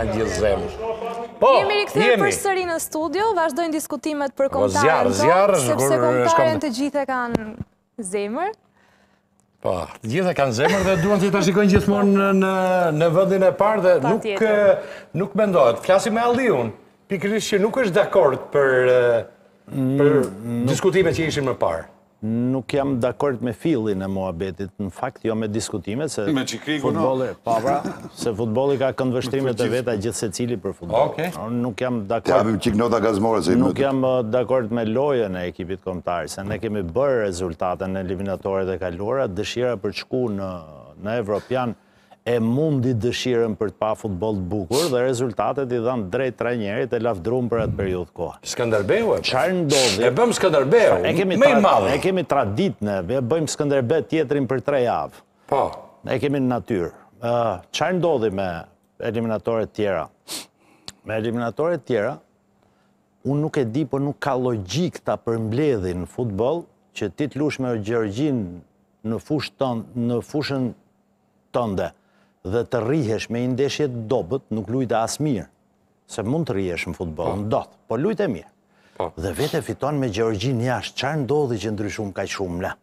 Gjithë zemër. Po, jemi rikthyer përsëri në studio, vazhdojnë diskutimet për po, kombëtaren tonë, sepse kombëtaren të gjithë e kanë zemër. Po, të gjithë e kanë zemër dhe duan që ta shikojnë gjithmonë në vendin e parë dhe nuk, nuk mendohet. Flasim me Aliun, pikërisht që nuk është dakord për, për mm, diskutimet që ishim më parë. Nuk jam dakord me fillin e muhabetit, në fakt jo me diskutimet, se futbolli, po pra, se futbolli ka këndvështrimet e veta gjithsecili për futbollin. Unë nuk jam dakord. Të japim një çik nota gazmore se i Nuk jam dakord me lojën e ekipit kombëtar, se ne kemi bërë rezultate në eliminatoret e kaluara, dëshira për të shku në në Evropian e mundi dëshirën për të pa futboll të bukur dhe rezultatet i dhanë të drejtë trajnerit e lavdrum për atë periudhë kohe. Skënderbeu e. Çfarë ndodhi? E bëm Skënderbeu, më i madh. E kemi traditë ne, e bëjmë Skënderbe tjetrin për tre javë. Po. E kemi në natyrë. Çfarë ndodhi me eliminatoret tjera? Me eliminatoret tjera, unë nuk e di, po nuk ka logjikë ta përmbledhim në futboll që ti të lush me Gjeorgjinë në fushën tënde, në fushën tënde dhe të rrihesh me një ndeshje të dobët, nuk lujte as mirë. Se mund të rrihesh në futboll, po. ndodh, po lujte mirë. Po. Dhe vete fiton me Gjeorgjinë jashtë, çfarë ndodhi që ndryshum kaq shumë la?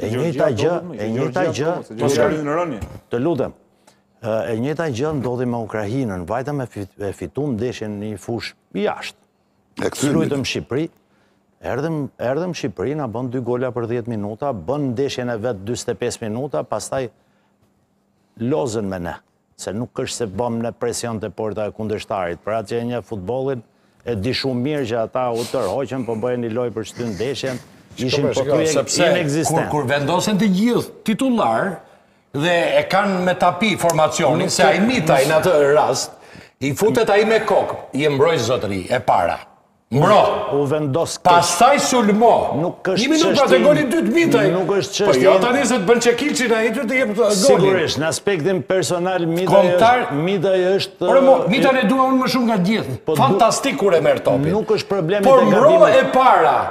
E njëjta gjë, e njëjta gjë, po shkojmë në rënie. Të lutem. E njëjta gjë ndodhi me Ukrainën, vajtëm e fitum ndeshjen në një fushë jashtë. e kthymit. Luajtëm Shqipëri. Erdhëm, erdhëm Shqipëri, na bën dy gola për 10 minuta, bën ndeshjen e vet 45 minuta, pastaj lozën me ne. Se nuk është se bëmë ne presion te porta e kundërshtarit, për atë që e njeh futbollin, e di shumë mirë që ata u tërhoqën, po bënin një lojë për ta shtyrë ndeshjen, ishin po tu e inekzistent. Kur, kur vendosen të gjithë titullar, Dhe e kanë me tapi formacionin, se ai Mitaj në atë rast, i futet ai me kokë, je mbrojtës zotëri, e para. Mbro. U vendos keq. Pastaj sulmo. Nuk është. Një minutë pas golit dytë Mitaj. Nuk është çështje. Po jo tani se të bën Çekiçin ai ty të jep golin. Sigurisht, në aspektin personal Mitaj. Kontar Mitaj është. Por mo, Mitaj e dua unë më shumë nga të gjithë. Po Fantastik kur e merr topin. Nuk është problemi i gabimit. Por mbro e para.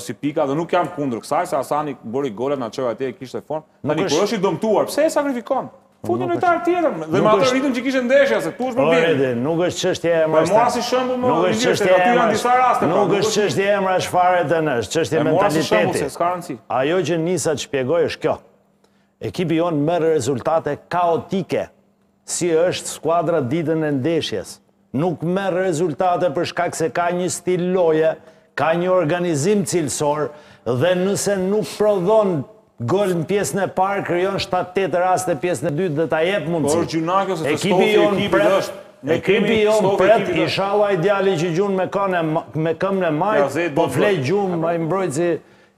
si pika dhe nuk jam kundër kësaj se Asani bëri golat na çoi atje e kishte formë. Tani kur është i dëmtuar, pse e sakrifikon? Fut një lojtar tjetër dhe me atë ritëm që kishte ndeshja se tu është për bjerë. Nuk është çështje emrash. Po mora si shembull mo nuk është çështje e emrash. Disa raste pra. Nuk është çështje emrash fare tani, është çështje mentaliteti. Ajo që nisa të shpjegoj është kjo. Ekipi jonë merr rezultate kaotike. Si është skuadra ditën e ndeshjes? Nuk merr rezultate për shkak se ka një stil loje, ka një organizim cilësor dhe nëse nuk prodhon gol në pjesën e parë, krijon shtatë tetë raste në pjesën e dytë dhe ta jep mundësi. Ekipi jonë pret, ekipi jonë pret, ishalla ai djali që gjun me kane, me këmbën e majtë, po fle gjumë ai mbrojtësi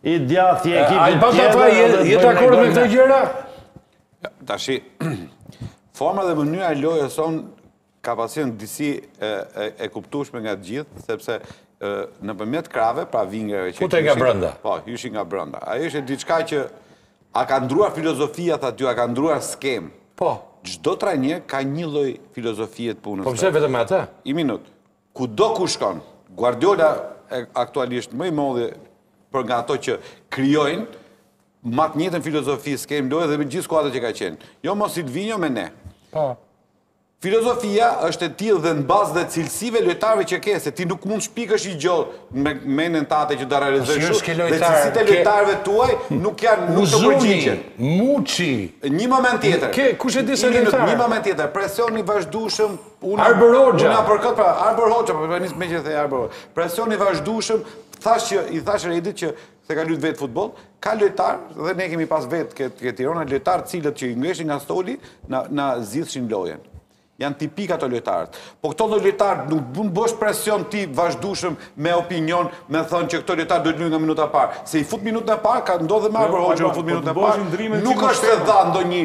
i djathtë i ekipit tjetër dhe të bëjmë gol ne. Tashi, forma dhe mënyra e lojës sonë ka pas qenë disi e, e, e kuptueshme nga të gjithë, sepse e, nëpërmjet krahëve, pra vingerave që... Futen nga brënda. Po, hyshin nga brënda. Ajo ishte diçka që a ka ndruar filozofia aty, a ka ndruar skemë. Po. Çdo trajner ka një lloj filozofie të punës. Po përse vetëm atë? I minut. Kudo ku shkon, Guardiola aktualisht më i madhi për nga ato që krijojnë, mban të njëjtën filozofi, skemë loje dhe me gjithë skuadrat që ka qenë. Jo mos Silvinho me ne. Po. Filozofia është e tillë dhe në bazë të cilësive të lojtarëve që ke, se ti nuk mund shpikësh një gjo me mendën tate që do realizosh kështu. Është lojtar. Dhe cilësitë e lojtarëve tuaj nuk janë nuk të përgjigjen. Muçi. Një moment tjetër. Ke kush e di se lojtar. Një moment tjetër. Presioni i vazhdueshëm Arbër Hoxha. Unë jam për këtë pra, Arbër Hoxha, po nis meqë the Arbër Hoxha. Presioni i vazhdueshëm, thash që i thash Redit që s'e ka luajtur vetë futboll, ka lojtar dhe ne kemi pas vetë ke ke Tirana lojtar të cilët që i ngjeshin nga stoli na na zgjidhshin lojën. Janë tipik ato lojtarët. Po këto lloj lojtar nuk mund të bësh presion të vazhdueshëm me opinion, me thënë që këto lojtar duhet të luajnë nga minuta e parë. Se i fut minutën e parë, ka ndodhur me Arbër Hoxhën, fut minutën e parë. Nuk është se dha ndonjë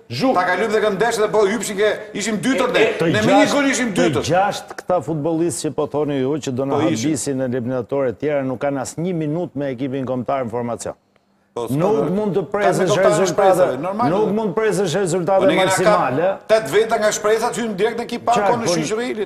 Zhu. Ta kalojmë dhe këtë ndeshje dhe po hipshim ke ishim dytë ne. Ne me një gol ishim dytë. Të gjashtë këta futbollistë që po thoni ju që do na habisin në eliminatore të tjera nuk kanë asnjë minutë me ekipin kombëtar në formacion. Nuk mund të presësh rezultate, nuk mund të presësh rezultate maksimale. Tetë veta nga shpresat hynë direkt në ekip pa kohë në shoqëri.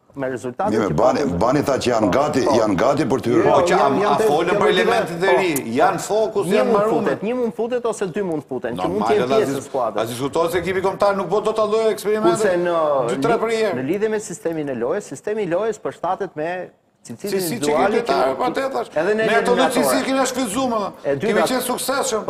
me rezultatin që po bani bani ta që janë po, gati po. janë gati për të hyrë po që folën për elementet e ri janë fokus janë mbaruar një mund futet ose dy mund futen që mund të jenë pjesë e skuadrës a diskutohet se ekipi kombëtar nuk po do ta lejojë eksperimente në dy tre për herë në lidhje me sistemin e lojës sistemi i lojës përshtatet me cilësitë individuale që po atë thash edhe në ato cilësi që ne shfrytëzuam kemi qenë suksesshëm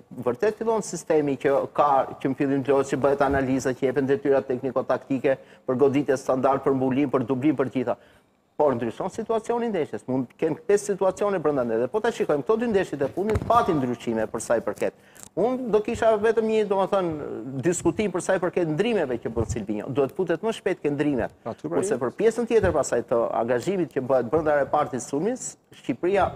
vërtet fillon sistemi që ka që në fillim të si bëhet analiza që jepen detyra tekniko-taktike për goditje standart, për mbulim, për dublim, për gjitha. Por ndryshon situacioni ndeshjes. Mund të ketë situacione brenda ndeshjes. Dhe po ta shikojmë, këto dy ndeshjet e fundit pati ndryshime për sa i përket. Unë do kisha vetëm një, domethënë, diskutim për sa i përket ndërrimeve që bën Silvinjo. Duhet të futet më shpejt ke ndërrimet. Kurse për pjesën tjetër pastaj të angazhimit që bëhet brenda repartit sulmues, Shqipëria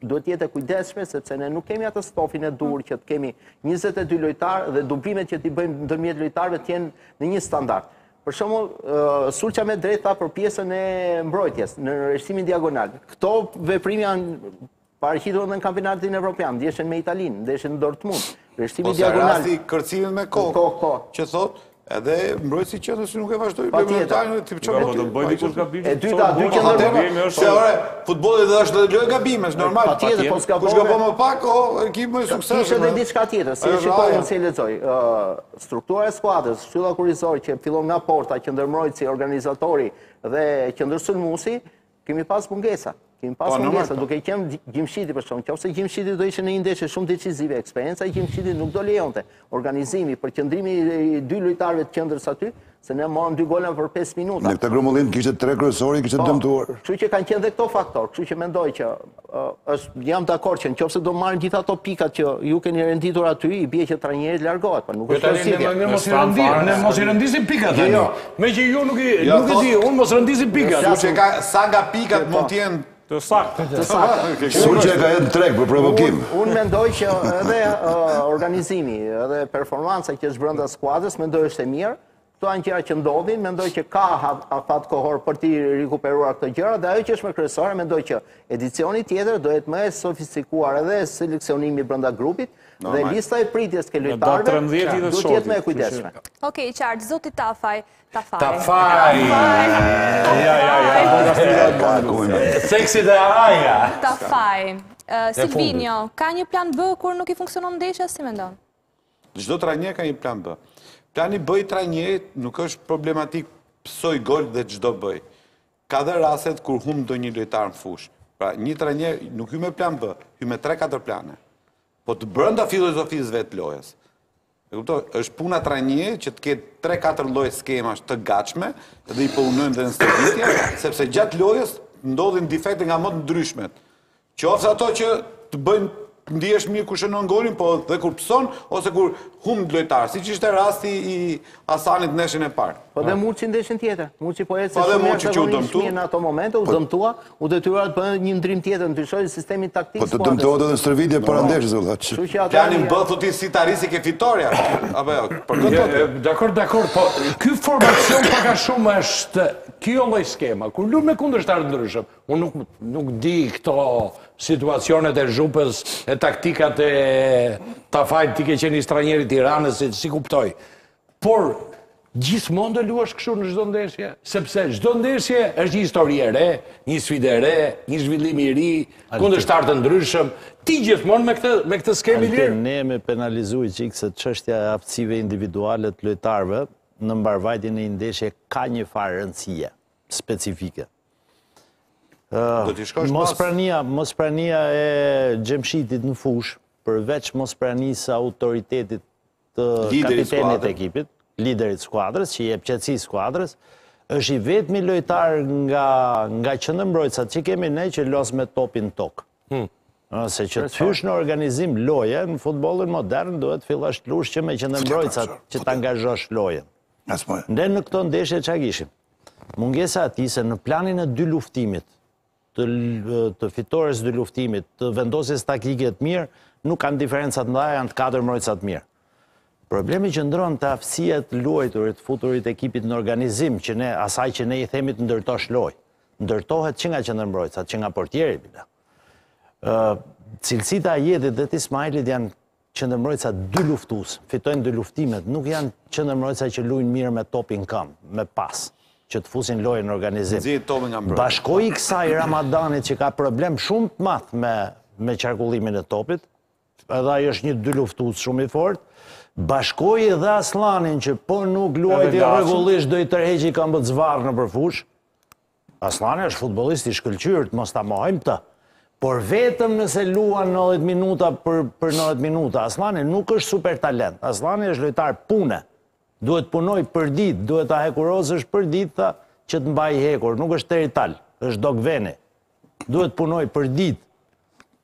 duhet të jetë e kujdesshme sepse ne nuk kemi atë stofin e duhur që të kemi 22 lojtarë dhe dublimet që t'i bëjmë ndërmjet lojtarëve të jenë në një standard. Për shembull, Sulçe me të drejtë tha për pjesën e mbrojtjes në rreshtimin diagonal. Këto veprime janë paraqitur edhe në kampionatin evropian, ndeshjen me Italinë, ndeshjen në Dortmund. Rreshtimi diagonal. Ose rasti kërcimin me kokë, që thotë, Edhe mbrojtësi i qendrës nuk e vazhdoi për minutajnë dhe tipë qëmë të bëjë dikur gabime. E dyta, dy qëmë të bëjë me është... Se ore, futbolli është dhe lojë gabimesh, normal. Patjetër, po s'ka bëjë... Kush ka bëjë më pak, o, ekip më i suksesshëm. Kisha dhe diçka tjetër, si e shikoj unë, si e lexoj. Struktura e skuadrës, shtylla kurrizore që fillon nga porta, qendërmbrojtësi, organizatori dhe qendërsulmuesi, Kemi pas mungesa. Kemi pas po, mungesa, duke qenë Gjimshiti për shembull. Qoftë se Gjimshiti do ishte në një ndeshje shumë decizive, eksperienca e Gjimshitit nuk do lejonte. Organizimi, përqendrimi i dy lojtarëve të qendrës aty, se ne morëm dy gola për 5 minuta. Në këtë grumbullim kishte tre kryesorë, kishte po, dëmtuar. Kështu që kanë qenë dhe këto faktorë, kështu që mendoj që është jam dakord që në qoftë se do marrim gjithë ato pikat që ju keni renditur aty, i bie që trajneri të largohet, po nuk jo, është si Ne mos i rendisim, ne mos i rendisim pikat jo, tani. Jo. Me që ju nuk i jo, nuk e di, unë mos rendisim pikat. Ju që ca nga pikat po. mund të jenë Të saktë. Të saktë. Kur që e ka edhe me provokim. Unë mendoj që edhe organizimi, edhe performanca që është brenda skuadrës, mendoj është e mirë. Këto janë gjëra që ndodhin, mendoj që ka afat kohor për t'i rikuperuar këto gjëra dhe ajo që është më kryesore, mendoj që edicioni tjetër do jetë më e sofistikuar edhe seleksionimi brenda grupit dhe lista e pritjes ke lojtarëve do të jetë më e kujdesshme. Okej, e qartë, zoti Tafaj, Tafaj. Tafaj. Ja, ja, ja. Seksi dhe aja. Tafaj. Silvinjo, ka një plan B kur nuk i funksionon ndeshja si mendon? Çdo trajner ka një plan B. Plani B i trajnerit nuk është problematik pësoj gol dhe ça do bëj. Ka dhe rastet kur humb ndonjë lojtar në fushë. Pra, një trajner nuk hyn me plan B, hyn me 3-4 plane, po të brënda filozofisë vet të lojës. E kupto, është puna e trajnerit që të ketë 3-4 lloj skemash të gatshme dhe i punojnë dhe në stërvitje, sepse gjatë lojës ndodhin difekte nga më të ndryshmet. Qoftë ato që të bëjnë të ndihesh mirë kur shënon golin, po dhe kur pëson ose kur humb lojtar, siç ishte rasti i Hasanit ndeshjen e parë. Po dhe Muçi ndeshjen tjetër. Muçi po ecte shumë mirë, u dëmtu. Në ato momente u po- dëmtua, u detyrua të bëjë një ndërrim tjetër, ndryshoi sistemin taktik. Po të dëmtohet edhe në stërvitje para ndeshjes do thotë. Kështu që ata janë bën thotë si t'arrish ke fitorja. Apo jo, për këtë thotë. Dakord, dakord, po ky formacion pak a shumë është kjo lloj skema. Kur lumë me kundërshtarë të ndryshëm, Unë nuk, nuk di këto situacionet e Zhupës, e taktikat e Tafajt ti ke qenë ish trajneri i Tiranës, s'i, s'i kuptoj. Por, gjithmonë do luash kështu në çdo ndeshje, sepse çdo ndeshje është një histori e re, një sfidë e re, një zhvillim i ri, kundërshtarë të ndryshëm. Ti gjithmonë me këtë me këtë skemë i lirë. Ne jemi penalizuar një çik se çështja e aftësive individuale të lojtarëve në mbarëvajtjen e një ndeshjeje ka një farë rëndësie specifike. Do t'i shkosh pas... Mosprania e Xhimshitit në fushë, përveç mospranisë së autoritetit të kapitenit të ekipit, liderit të skuadrës, që i jep qetësi skuadrës, është i vetmi lojtar nga qëndërmbrojtësat që kemi ne që loz me topin në tokë. Hmm. Se që të hysh në organizim loje, në futbolin modern duhet të fillosh të lush që me qëndërmbrojtësat që të angazhosh lojën. Ne në këto ndeshje ça kishim? Mungesa e tij se në planin e dyluftimit, të fitores së dyluftimit, të vendosjes taktike të mirë, nuk kanë diferenca të mëdhaja, janë të katër mbrojtësa të mirë. Problemi qëndron te aftësia e të luajturit, të futurit të ekipit në organizim, që ne, asaj që ne i themi të ndërtosh loj, ndërtohet që nga qëndërmbrojtësat, që nga portieri, bile. Cilësitë e Ajetit dhe të Ismajlit janë qendërmbrojtësa dyluftues, fitojnë dyluftimet, nuk janë qendërmbrojtësa që lujnë mirë me topin në këmbë, me pas, që të fusin lojën në organizim. Bashkoji kësaj Ramadanin që ka problem shumë të madh me me qarkullimin e topit, edhe ai është një dyluftues shumë i fortë. Bashkoji dhe Asllanin që po nuk luajti rregullisht do i tërheqë këmbët zvarrë nëpër fushë. Asllani është futbollist i shkëlqyer, mos ta mohojmë këtë. Por vetëm nëse luan 90 minuta për për 90 minuta. Asllani nuk është super talent. Asllani është lojtar pune. Duhet të punojë përditë, duhet ta hekurosësh përditë tha, që të mbajë hekur, nuk është terital, është dogveni. Duhet punoj për ditë.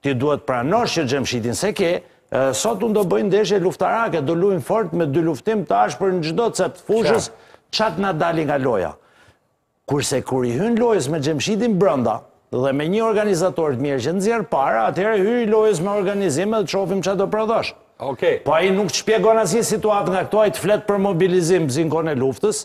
Ti duhet pranosh që Xhemshitin s'e ke, sot unë do bëj ndeshje luftarake, do luajmë fort me dyluftim të ashpër në çdo cep të fushës, ça t'na dali nga loja. Kurse kur i hyn lojës me Xhemshitin brenda dhe me një organizator të mirë që nxjerr para, atëherë hyji lojës me organizim dhe të shohim çfarë do prodhosh. Okej. Po ai nuk të shpjegon asnjë situatë nga këto, ai të flet për mobilizim si në kohën e luftës.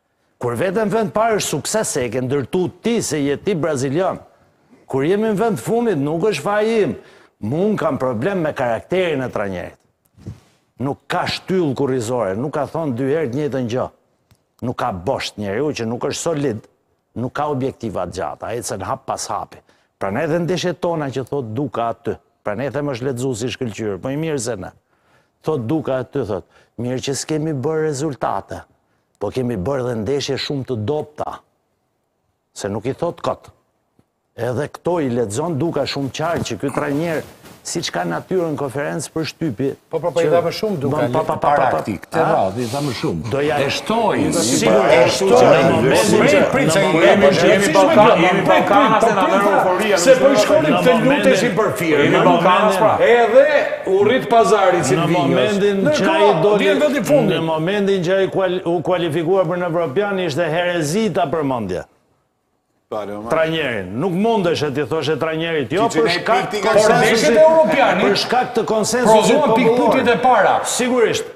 Kur vete në vend parë është sukses se e ke ndërtu ti se je ti brazilian. Kur jemi në vend fundit nuk është faji im. Mund kam problem me karakterin e tranjerit. Nuk ka shtyllë kurrizore, nuk ka thonë dy herë të njëjtën gjë. Nuk ka bosht, njeriu që nuk është solid, nuk ka objektiva të gjata, ecën hap pas hapi. Pra ne dhe ndeshjet tona që thotë Duka aty. Pra ne them është lexu si shkëlqyer, po i mirë se ne. Thotë Duka aty thotë, mirë që s'kemi bërë rezultate. Po kemi bërë dhe ndeshje shumë të dobëta, se nuk i thotë kot. Edhe këto i lexon Duka shumë qartë që ky trajner siç ka natyrë në konferencë për shtypi. Po po po i dha më shumë Duka pa pa praktikisht këtë radhë i dha më shumë. Do ja e shtoi. Sigur e shtoi. Në momentin e princa i kemi jemi Ballkan, jemi Ballkan, se na merr euforia. Se po i shkonim të luteshim për firmë. Jemi Ballkan pra. Edhe U rrit pazari i Silvinjos. Ndërkohë, vjen vendi i fundit. Në momentin që ai u kualifikua për në Evropian, ishte herezi ta përmendje. Trajnerin. Nuk mundeshe t'i thoshe trajnerit jo për shkak të konsensusit. Për shkak të konsensusit popullor. Prodhuan pikëpyetjet e para. Sigurisht.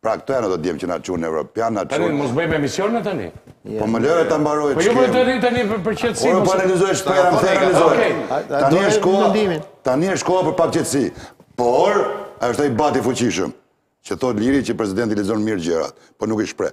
Pra këta janë ata djem që na çunë në Evropian. Pja na çunë. Tani mos bëjmë emisione tani. Po më lër ta mbaroj ç'kem. Po jo më, tani tani për për qetësi. Po jo po analizoj shpera, më analizoj. Tani është koha. Tani është koha për pak qetësi. Por, është ai bat i fuqishëm që thotë Iliri që presidenti lexon mirë gjërat, po nuk i shpreh.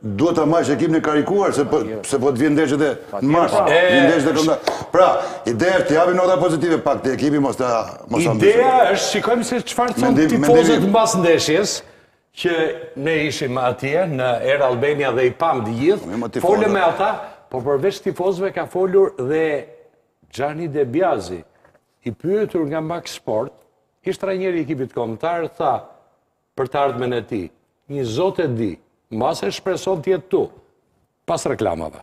Duhet ta marrësh ekipin e karikuar se po se po të vjen ndeshjet në mars. Vjen ndeshjet e kombëta. Pra, ideja është të japim nota pozitive pak te ekipi mos ta mos ta mbysim. Ideja është shikojmë se çfarë thonë tifozët mbas ndeshjes që ne ishim atje në Air Albania dhe i pamë të gjithë. Folëm me ata, por përveç tifozëve ka folur dhe Xhani De Biazi. I pyetur nga Max Sport, ish trajneri i ekipit kombëtar tha për të ardhmen e tij. Një zot e di, mbase shpreson të jetë këtu. Pas reklamave.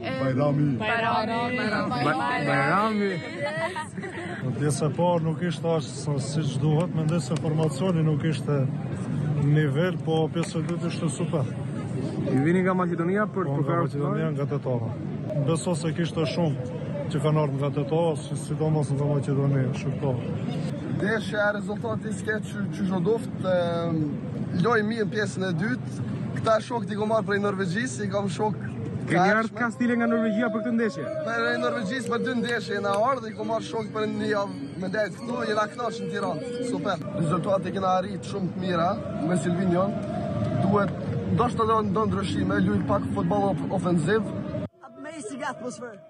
Bajrami. Bajrami. Bajrami. Bajrami. Pjesa e parë nuk ishte ashtu siç duhet, mendoj se formacioni nuk ishte nivel, po pjesa e dytë ishte super. Ju vini nga Maqedonia për të përkrahë? Po, nga Maqedonia nga Tetova. Besoj se kishte shumë që kanë ardhë nga Tetova, si sidomos nga Maqedonia, shumë to. Edhe pse rezultati s'ke siç u desht, lojë e mirë pjesën e dytë, këta shokët i kom marrë prej Norvegjisë, i kom shokë Keni ardhë kastile nga Norvegjia për këtë ndeshje. Prej Norvegjisë për dy ndeshje kem ardhë, i kom marrë shokët për një javë me ndejtë këtu, u knaqëm në Tiranë. Super. Rezultate kena arritë shumë të mira me Silvinjon. Duhet, ndoshta do ndryshime, me lujtë pak futbol ofenziv.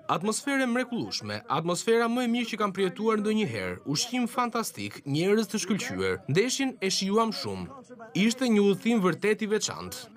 Atmosferë e mrekullueshme, atmosfera më e mirë që kam përjetuar ndonjëherë, ushqim fantastik, njerëz të shkëlqyer, ndeshjen e shijuam shumë, ishte një udhëtim vërtet i veçantë.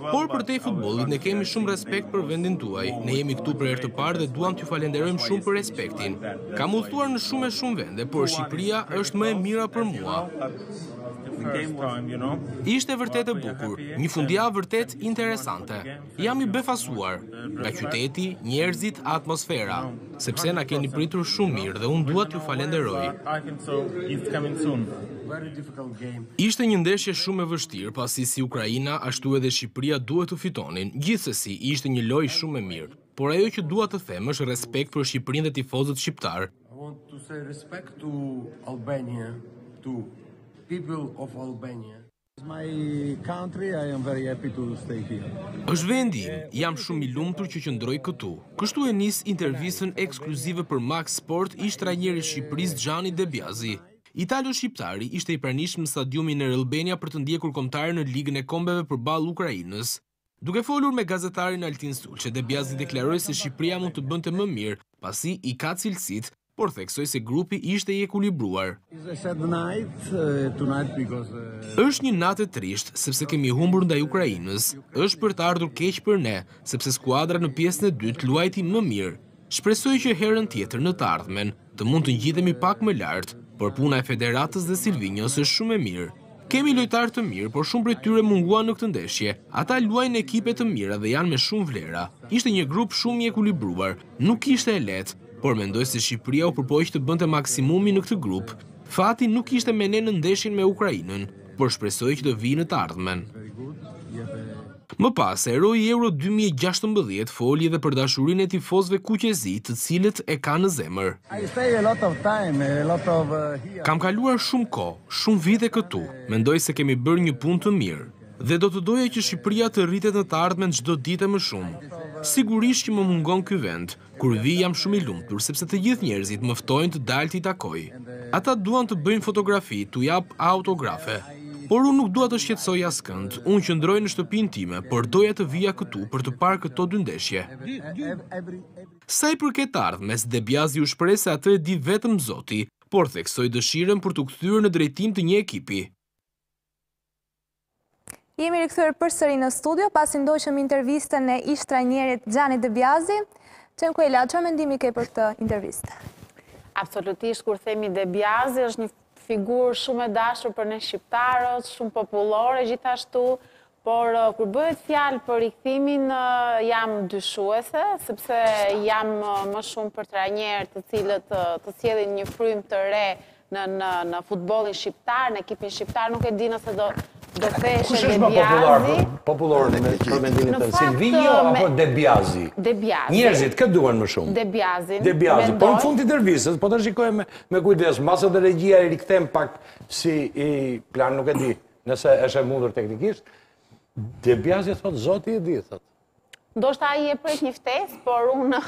Por përtej futbollit ne kemi shumë respekt për vendin tuaj. Ne jemi këtu për herë të parë dhe duam t'ju falënderojmë shumë për respektin. Kam udhëtuar në shumë e shumë vende, por Shqipëria është më e mira për mua. Ishte vërtet e bukur, një fundjavë vërtet interesante. Jam i befasuar nga qyteti, njerëzit, atmosfera. sepse na keni pritur shumë mirë dhe unë dua t'ju falënderoj. Ishte një ndeshje shumë e vështirë, pasi si Ukraina, ashtu edhe Shqipëria duhet të fitonin. Gjithsesi, ishte një lojë shumë e mirë. Por ajo që dua të them është respekt për Shqipërinë dhe tifozët shqiptarë. Është vendi im, jam shumë i lumtur që qëndroj këtu. Kështu e nis intervistën ekskluzive për Max Sport ish-trajneri i Shqipërisë Xhani De Biazi. Italo-shqiptari ishte i pranishëm në stadiumin Air Albania për të ndjekur kombëtaren në Ligën e Kombeve përballë Ukrainës. Duke folur me gazetarin Altin Sulçe, De Biazi deklaroi se Shqipëria mund të bënte më mirë, pasi i ka cilësitë, por theksoi se grupi ishte i ekuilibruar. Është një natë e trishtë, sepse kemi humbur ndaj Ukrainës. Është për të ardhur keq për ne, sepse skuadra në pjesën e dytë luajti më mirë. Shpresoj që herën tjetër në të ardhmen të mund të ngjitemi pak më lart, por puna e Federatës dhe Silvinjos është shumë e mirë. Kemi lojtarë të mirë, por shumë prej tyre munguan në këtë ndeshje. Ata luajnë në ekipe të mira dhe janë me shumë vlera. Ishte një grup shumë i ekuilibruar, nuk ishte e lehtë, por mendoj se Shqipëria u përpoq të bënte maksimumin në këtë grup. Fati nuk ishte me ne në ndeshjen me Ukrainën, por shpresoj që të vijë në të ardhmen. Më pas, heroi i Euro dy mijë e gjashtëmbëdhjetë foli edhe për dashurinë e tifozëve kuqezi, të cilët e ka në zemër. Kam kaluar shumë kohë, shumë vite këtu. Mendoj se kemi bërë një punë të mirë. Dhe do të doja që Shqipëria të rritet në të ardhmen çdo ditë e më shumë. Sigurisht që më mungon ky vend, Kur vij jam shumë i lumtur sepse të gjithë njerëzit më ftojnë të dal t'i takoj. Ata duan të bëjnë fotografi, t'u jap autografe. Por unë nuk dua të shqetësoj askënd. Unë qëndroj në shtëpinë time, por doja të vija këtu për të parë këto dy ndeshje. Sa i përket të ardhmes, De Biazi u shpreh se atë e di vetëm Zoti, por theksoi dëshirën për t'u kthyer në drejtim të një ekipi. Jemi rikthyer përsëri në studio, pasi ndoqëm intervistën e ish-trajnerit Xhani De Biazi. Enkela, ça mendimi ke për këtë intervistë? Absolutisht, kur themi De Biazi, është një figurë shumë e dashur për ne shqiptarët, shumë popullore gjithashtu, por uh, kur bëhet fjalë për rikthimin uh, jam dyshuese, sepse jam uh, më shumë për trajnerë të cilët të sjellin një frymë të re në në në futbollin shqiptar, në ekipin shqiptar, nuk e di nëse do do peshë Kush është më popullor popullor në për mendimin tënd, Silvio apo De Biazi? De Biazi. Njerëzit kë duan më shumë? De Biazi. De Biazi. Po në fund të intervistës, po ta shikojmë me, me kujdes, mbase dhe regjia e rikthem pak si plan nuk e di, nëse është e mundur teknikisht. De Biazi thotë zoti e di, thotë. Ndoshta ai e pret një ftesë, por unë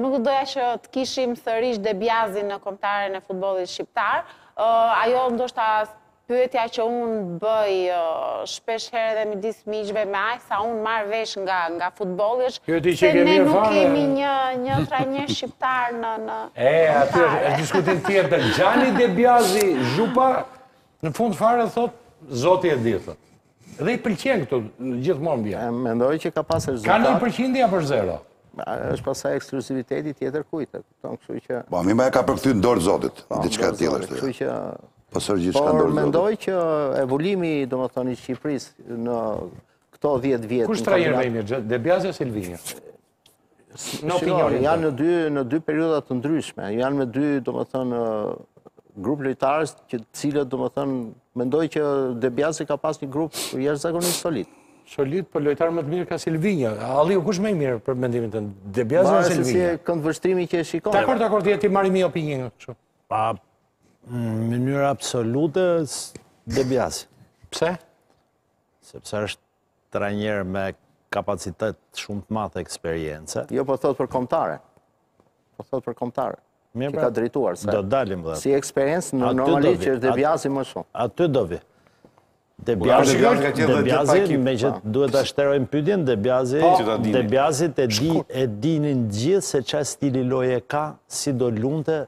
nuk do doja që të kishim sërish De Biazin në kombëtaren e futbollit shqiptar. Ajo ndoshta pyetja që unë bëj shpesh herë edhe midis miqve me aq sa unë marr vesh nga nga futbolli është se ne nuk kemi një një trajner shqiptar në në E aty është diskutim tjetër. Xhani De Biazi, Zhupa në fund fare thotë zoti e di thotë. Dhe i pëlqen këtu, gjithmonë vjen. Mendoj që ka pas rezultat. Ka një përqindje apo zero? është pastaj ekskluziviteti i tjetërkujt. Po, mirë m'e ka përkthy në dorë të zotit, po, në diçka tjetër. Kështu që... Po, s'është gjithçka në dorë të zotit. Por, mendoj që evoluimi, domethënë, i Shqipërisë në këto 10 vjet... Kush është trajner më i mirë, De Biazi a Silvinjo? Në opinionin janë në dy në dy periudha të ndryshme. Janë me dy, domethënë, grupe lojtarësh të cilët domethënë, mendoj që De Biazi ka pas një grup jashtëzakonisht solid. Solid, për po lojtarë më të mirë ka Silvinjo. Aliu, kush më i mirë për mendimin tënd De Biazi a Silvinjo? Varet se si këndvështrimi që e shikon. Dakord, dakord, dhjetë ti marrim opinionin kështu. Po, në mënyrë absolute, De Biazi. Pse? Sepse është Trajner me kapacitet shumë të madh eksperience. Jo po thotë për kombëtaren. Po thotë për kombëtaren. Mirë pra. Që ka drejtuar se. Do dalim dhe. Si eksperiencë normalisht që është Debjazi më shumë. Aty do vi. Debjazi ka qenë dhe gjithë ekip. Me që duhet ta shterojmë pyetjen Debjazi, Debjazi e dinin të gjithë se çfarë stili loje ka, si do lunte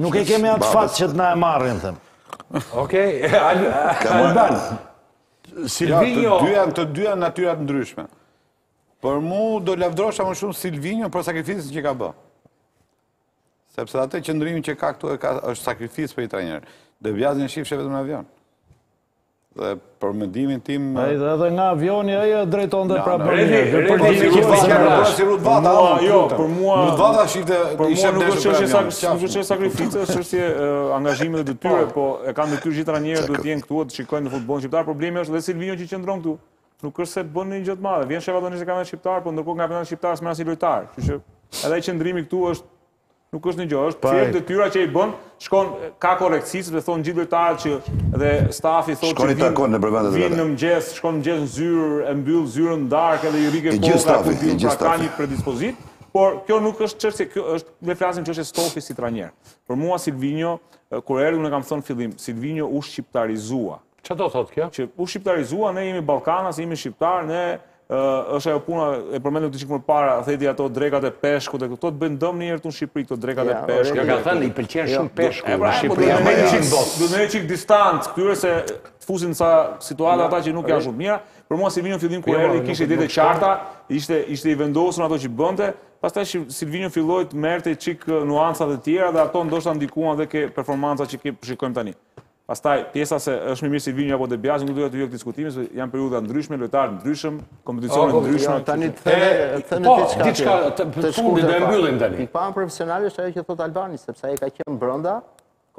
Nuk e kemi atë fat që të na e marrin, them. Okej, Alban. Silvinho. Të dyja të dyja janë natyra të ndryshme. Për mu do lavdrosha më shumë Silvinho për sakrificën që ka bë. Sepse atë qëndrimin që ka këtu e ka është sakrificë për i trajner. Debjazin e shifshe vetëm në avion. Dhe për mendimin tim... Ai dhe edhe nga avioni ai e drejtonte prapë për një. Redi, për një që kishte qenë në Rusi si Rudbata, apo jo, për mua... Rudbata shifte... Për mua nuk është çështje sakrifice, nuk është çështje sakrifice, është çështje angazhimi dhe detyre, po e kanë detyrë gjithë trajnerët duhet të jenë këtu, të shikojnë futbollin shqiptar. Problemi është dhe Silvino që qëndron këtu. Nuk është se bën një gjë të madhe. Vjen shef ato në kampionatin shqiptar, po ndërkohë nga kampionati shqiptar s'merr asnjë lojtar. Kështu që edhe qëndrimi këtu është Nuk është një gjë, është po, thjesht detyra që i bën, shkon ka korrektësi, sepse thonë gjithë lojtarët që dhe stafi thotë që takon në përvendet e Në mëngjes, shkon në mëngjes në zyrë, e mbyll zyrën darkë edhe i rrike kohë ka të dinë, pra ka një predispozit, por kjo nuk është çështje, kjo është ne flasim çështje stofi si trajner. Për mua Silvinho, kur erdhi unë e kam thënë në fillim, Silvinho u shqiptarizua. Çfarë do thotë kjo? Që u shqiptarizua, ne jemi ballkanas, jemi shqiptar, ne është ajo puna e përmendët çik më para, thatë ato drekat e peshkut e këto të bëjnë dëm njëherë në Shqipëri këto drekat e peshkut. Ja ka thënë i pëlqen jo, shumë peshku në pra, Shqipëri. Do ne çik do ne çik distancë këtyre se të fusin ca situata ata që nuk janë shumë mira. Për mua Silvino në fillim kur jo, erdhi jo, kishte ide të qarta, ishte ishte i vendosur në ato që bënte. Pastaj Silvino filloi të merrte çik nuanca të tjera dhe ato ndoshta ndikuan edhe ke performanca që shikojmë tani. Pastaj, pjesa se është më mirë Silvinjo apo De Biasi nuk duhet të ketë diskutim, sepse janë periudha të ndryshme, lojtarë të ndryshëm, kompeticione të ndryshme, kështu që. Edhe, po, diçka të fundit, do e mbyllim tani. Pikë parë profesionale është ajo që thotë Albani, sepse ai ka qenë brenda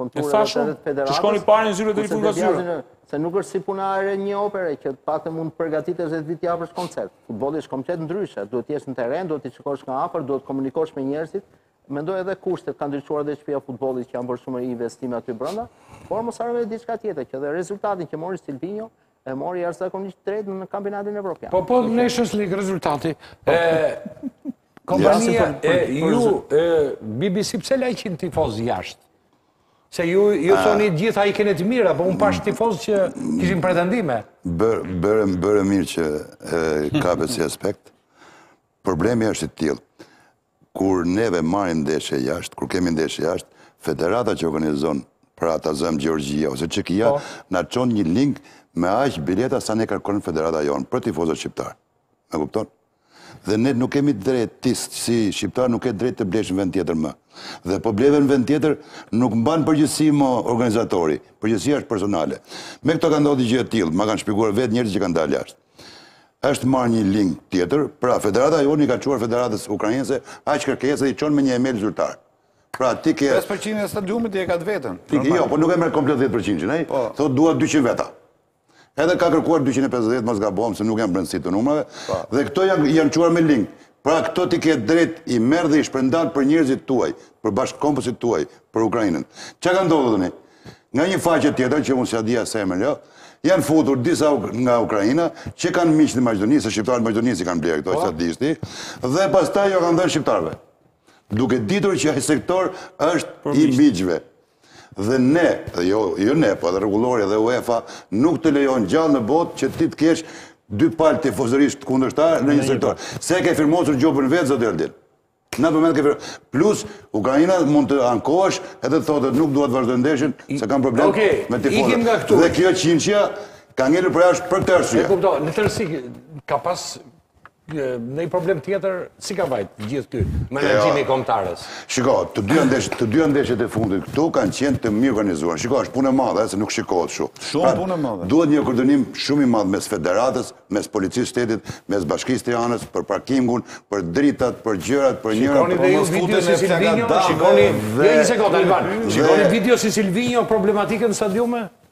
konturave të federatës. Që shkon i pari në zyrë del i fundit nga zyra. Se nuk është si puna e një opere që të paktën mund të përgatitesh dhe të japësh koncert. Futbolli është komplet ndryshe, duhet të jesh në terren, duhet të shikosh nga afër, duhet të komunikosh me njerëzit, Mendoj edhe kushtet kanë ndryshuar dhe shtëpia e futbollit që janë bërë shumë investime aty brenda, por mos harrojmë edhe diçka tjetër që dhe rezultatin që mori Silvinho e mori jashtëzakonisht drejt në kampionatin evropian. Po po Nations League rezultati. Po. Kompania e ju e BBC pse latë tifoz jashtë? Se ju ju thoni gjithë a i keni të mira, po un pash tifoz që kishin pretendime. Bëre bëre mirë që e kape si aspekt. Problemi është i tillë. Kur neve marrim ndeshje jashtë, kur kemi ndeshje jashtë, federata që organizon për ta zëmë Gjeorgjia ose Çekia, na çon një link me aq bileta sa na kërkon federata jonë për tifozët shqiptarë. E kupton? Dhe ne nuk kemi drejt, ti si shqiptar nuk ke drejt të blesh në vend tjetër më. Dhe po bleve në vend tjetër, nuk mban përgjegjësi më organizatori. Përgjegjësia është personale. Me këto ka ndodhur gjë e tillë, ma kanë shpjeguar vetë njerëzit që kanë dalë jashtë. është marrë një link tjetër, pra federata jonë i ka çuar federatës ukrainase aq kërkesa dhe i çon me një email zyrtar. Pra ti ke 5% e stadiumit e ka të vetën. Ti ke, jo, po nuk e merr komplet 10%-in ai. Po. Thotë dua 200 veta. Edhe ka kërkuar 250, mos gabohem se nuk jam në brendësi të numrave. Po. Dhe këto janë janë çuar me link. Pra këto ti ke drejt i merr dhe i shpërndan për njerëzit tuaj, për bashkëkombësit tuaj, për Ukrainën. Çka ka ndodhur tani? Nga një faqe tjetër që unë s'ja di as emrin jo, janë futur disa nga Ukraina që kanë miq në Maqedoni, se shqiptarët e Maqedonisë i kanë blerë këto, ta dish ti, dhe pastaj ua kanë dhënë shqiptarëve. Duke ditur që ai sektor është i miqve. Dhe ne, jo, jo ne, po edhe rregullorja dhe UEFA nuk të lejon gjallë në botë që ti të kesh dy palë tifozërish kundërshtare në një sektor. Se e ke firmosur gjobën vetë, zoti Ardin. Në atë moment ke firmosur. Plus, Ukraina mund të ankohet edhe të thotë nuk dua të vazhdoj ndeshjen, se kam problem me tifozët. Dhe kjo qindshja ka ngelur përjashtë për këtë arsye. E kuptoj, në tërësi ka pas Ndonjë problem tjetër si ka vajt gjithë ty menaxhimi i kombëtares? Shiko, të dyja ndeshjet, të dyja ndeshjet e fundit këtu kanë qenë të mirë organizuar. Shiko, është punë e madhe, se nuk shikohet kështu. Shumë pra, punë e madhe. Duhet një koordinim shumë i madh mes federatës, mes policisë shtetit, mes bashkisë Tiranës për parkingun, për dritat, për gjërat, për njëra për dhe ju video si Silvinho, shikoni, dhe një sekondë Alban, shikoni video si Silvinho problematikën në stadiume?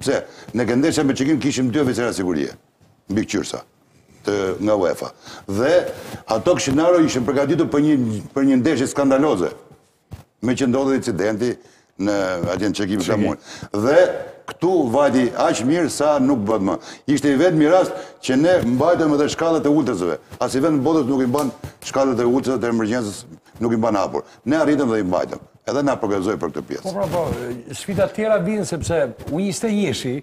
Pse, ne ke ndeshja me Çekinë kishim dy oficerë sigurie, mbikëqyrësa, të nga UEFA. Dhe ato kishin ardhur, ishin përgatitur për një për një ndeshje skandaloze. Me që ndodhi incidenti në atje në Çeki më Dhe këtu vajti aq mirë sa nuk bëhet më. Ishte i vetmi rast që ne mbajtëm edhe shkallët e ultrasve. Asnjë vend i botës nuk i mban shkallët e ultrasve të emergjencës, nuk i mban hapur. Ne arritëm dhe i mbajtëm. edhe na përgëzoi për këtë pjesë. Po, pra, po, sfida të tjera vijnë, sepse U njëzet e njëshi,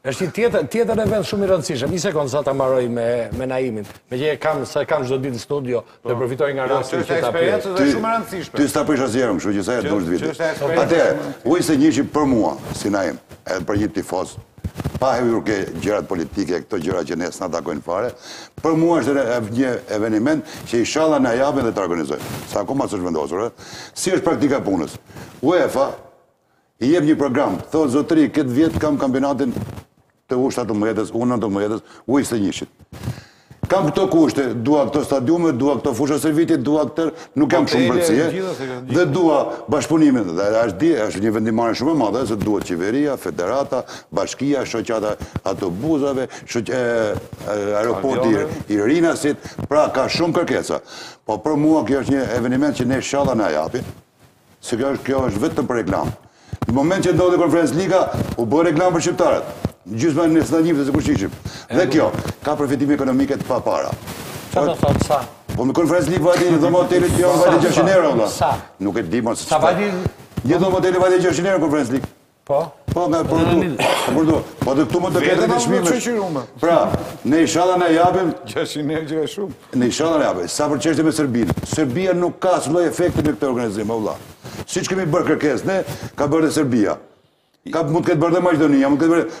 është një tjetër, tjetër event shumë i rëndësishëm. Një sekondë sa ta mbaroj me, me Naimin. Meqë e kam, s'e kam çdo ditë në studio, po. dhe përfitoj nga jo, rasti që ta pjesë. Ty, është shumë e rëndësishme. Ty s'ta prish asnjëherë, kështu që sa e dush vitin. Atëherë, U njëzet e njëshi për mua, si Naim, edhe për një tifoz Pa hyrë ke gjërat politike, këto gjëra që ne s'na takojnë fare, për mua është një eveniment që ishalla na japin dhe ta organizojmë. Se akoma s'është vendosur, ë? Si është praktika e punës? UEFA i jep një program, thotë zotëri, këtë vjet kam kampionatin të U shtatëmbëdhjetës, U nëntëmbëdhjetës, U njëzet e njëshit. Kam këto kushte, dua këto stadiume, dua këto fusha stërvitje, dua këtë, nuk kam shumë bërësi, dhe dua bashkëpunime, dhe është di, është një vendimmarrje shumë e madhe, se duhet qeveria, federata, bashkia, shoqata autobuzave, aeroporti i Rinasit, pra ka shumë kërkesa. Po për mua kjo është një eveniment që inshalla na e japin, Se kjo është kjo është vetëm për reklamë. Në momentin që ndodhi Conference Liga, u bë reklamë për shqiptarët. Neve gjysma s'na njihte se kush ishim. Dhe kjo, ka përfitime ekonomike të papara. Ça do të thotë, sa? Po me Conference Ligë vajti një dhomë hoteli Tiranë vajti 600 euro, vla. Sa? Nuk e di, ma se që ta. Një dhomë hoteli vajti 600 euro Conference Ligë. Po? Po, me po du. Po për du. Po të këtu më të këtë në çmime. Vete në më të Pra, ne ishalla na e japin... Gjesh i një gjë e shumë. Ne ishalla na e japin. Sa për çështjen me Serbinë. Serbia nuk ka asnjë lloj efekti në këtë organizim, o vla. Siç kemi bërë kërkesë ne, ka bërë dhe Serbia. Ka mund të ketë bërë dhe Maqedonia, mund të ketë bërë...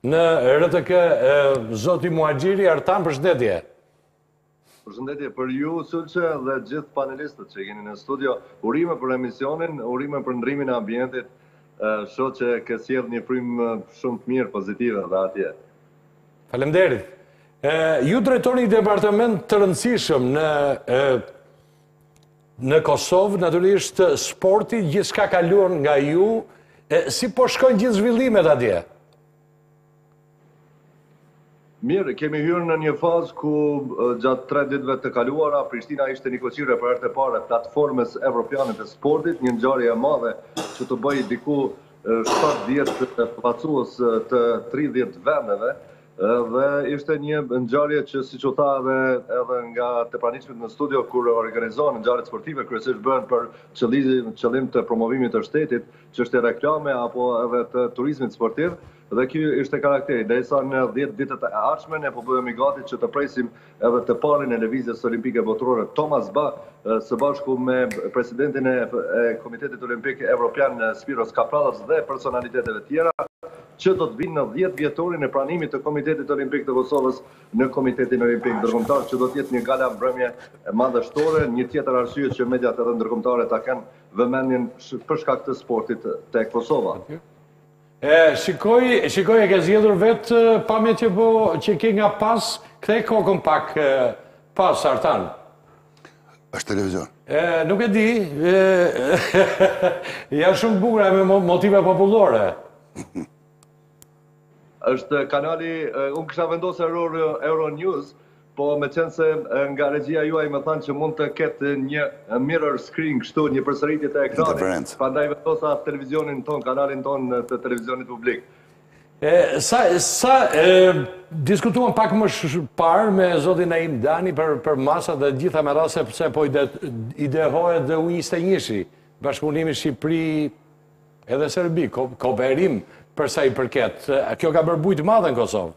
Në RTK, zoti Muhaxhiri Artan, përshëndetje. Përshëndetje për ju, Sulçe, dhe gjithë panelistët që jeni në studio. Urime për emisionin, urime për ndrimin e ambientit. Shoh që ke sjellë një frymë shumë të mirë, pozitive dhe atje. Faleminderit. Ju drejtoni një departament të rëndësishëm në Në Kosovë natyrisht sporti gjithçka ka kaluar nga ju, e, si po shkojnë gjithë zhvillimet atje? Mirë, kemi hyrë në një fazë ku gjatë tre ditëve të kaluara Prishtina ishte nikoqire për herë të parë e platformës evropiane të sportit, një ngjarje e madhe që tuboi diku 70 përfaqësues të 30 vendeve Dhe ishte një ngjarje që siç u tha edhe edhe nga të pranishmit në studio kur organizohen ngjarjet sportive kryesisht bëhen për qëllim qëllim të promovimit të shtetit, çështje reklame apo edhe të turizmit sportiv dhe kjo ishte karakteri. Derisa në 10 ditët e ardhshme ne po bëhemi gati që të presim edhe të parin e Lëvizjes Olimpike Botërore, Thomas Bach, së bashku me presidentin e Komitetit Olimpik Evropian Spiros Kapralos dhe personalitete të tjera, që do të vinë në dhjetë vjetorin e pranimit të Komitetit Olimpik të Kosovës në Komitetin Olimpik Ndërkombëtar, që do të jetë një gala mbrëmje madhështore, një tjetër arsye që mediat edhe ndërkombëtare ta kenë vëmendjen për shkak të sportit te Kosova. E shikoj, shikoj e ke zgjedhur vetë pamjet që po që ke nga pas, ktheje kokën pak pas Artan. Është televizion. E, nuk e di. E, janë shumë të bukura me motive popullore. është kanali, unë kisha vendosë Euro, Euronews, Po meqenëse nga regjia juaj më thanë që mund të ketë një mirror screen kështu, një përsëritje të ekranit, prandaj vendosa televizionin tonë, kanalin tonë të televizionit publik. Sa diskutuam pak më parë me zotin Naim Dani për masat dhe të gjitha me radhë sepse po ideohet dhe lajmi ishte njëshi, bashkëpunimi Shqipëri edhe Serbi, kooperim për sa i përket. Kjo ka bërë bujë të madhe në Kosovë.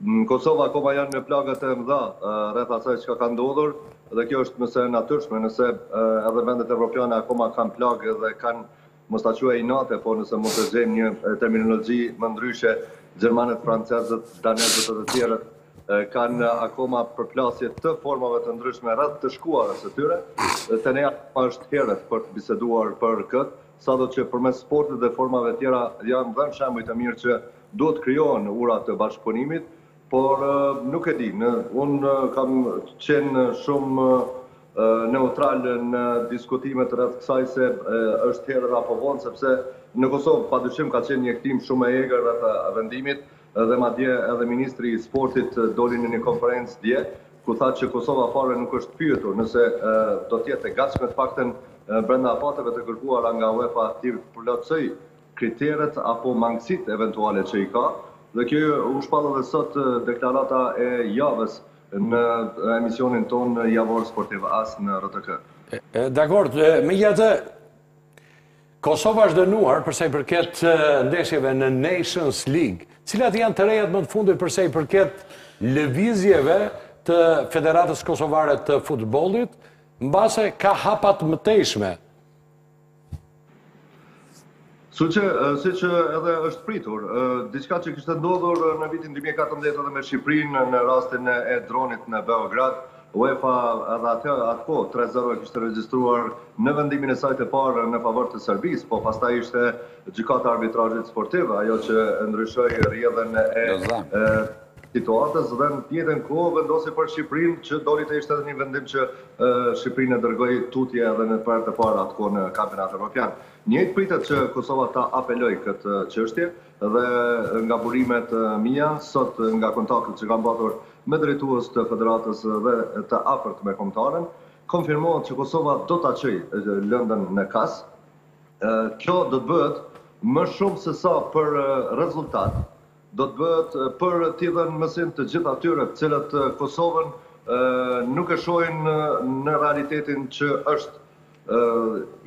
Në Kosovë akoma janë me plagët e mëdha rreth asaj çka ka ndodhur dhe kjo është mëse e natyrshme, nëse edhe vendet evropiane akoma kanë plagë dhe kanë mos ta quaj inate, po nëse mund të gjejmë një terminologji më ndryshe, gjermanët, francezët, danezët e të tjerët kanë akoma përplasje të formave të ndryshme rreth të shkuarës së tyre, te ne është herët për të biseduar për këtë, Sado që përmes sportit dhe formave tjera janë dhënë shembuj të mirë që duhet të krijohen ura të bashkëpunimit, por nuk e di, në, unë kam qenë shumë neutral në diskutimet rreth kësaj se është herët apo vonë, sepse në Kosovë padyshim ka qenë një qëndrim shumë i egër rreth vendimit, Dhe madje edhe ministri i Sportit doli në një konferencë dje, ku tha që Kosova fare nuk është pyetur nëse do të jetë e gatshme të paktën brenda afateve të kërkuara nga UEFA t'i plotësojë kriteret apo mangësitë eventuale që i ka. Dhe kjo u shpall edhe sot deklarata e javës në emisionin tonë Javor Sportiv AS në RTK. Dakord, megjithatë, Kosova është dënuar për sa i përket ndeshjeve në Nations League. Cilat janë të rejat më të fundit për sa i përket lëvizjeve të Federatës Kosovare të Futbollit, mbase ka hapa të mëtejshme? Siç, siç edhe është pritur, diçka që kishte ndodhur në vitin dy mijë e katërmbëdhjetë edhe me Shqipërinë në rastin e dronit në Beograd, UEFA edhe atë kohë tre zero e kishte regjistruar në vendimin e saj të parë në favor të Serbisë, po pastaj ishte Gjykata e Arbitrazhit Sportiv ajo që e ndryshoi rrjedhën e situatës dhe në të njëjtën kohë vendosi për Shqipërinë që doli të ishte edhe një vendim që Shqipërinë e dërgoi tutje edhe në për herë të parë atë kohë në Kampionat Evropian. Njëjtë pritet që Kosova ta apelojë këtë çështje, Dhe nga burimet e mia sot nga kontaktet që kam patur me drejtues të Federatës dhe të afërt me Kombëtaren, konfirmohet që Kosova do ta çojë lëndën në KAS. Kjo do të bëhet më shumë se sa për rezultat, do të bëhet për t'i dhënë mësim të gjithë atyre të cilët Kosovën nuk e shohin në realitetin që është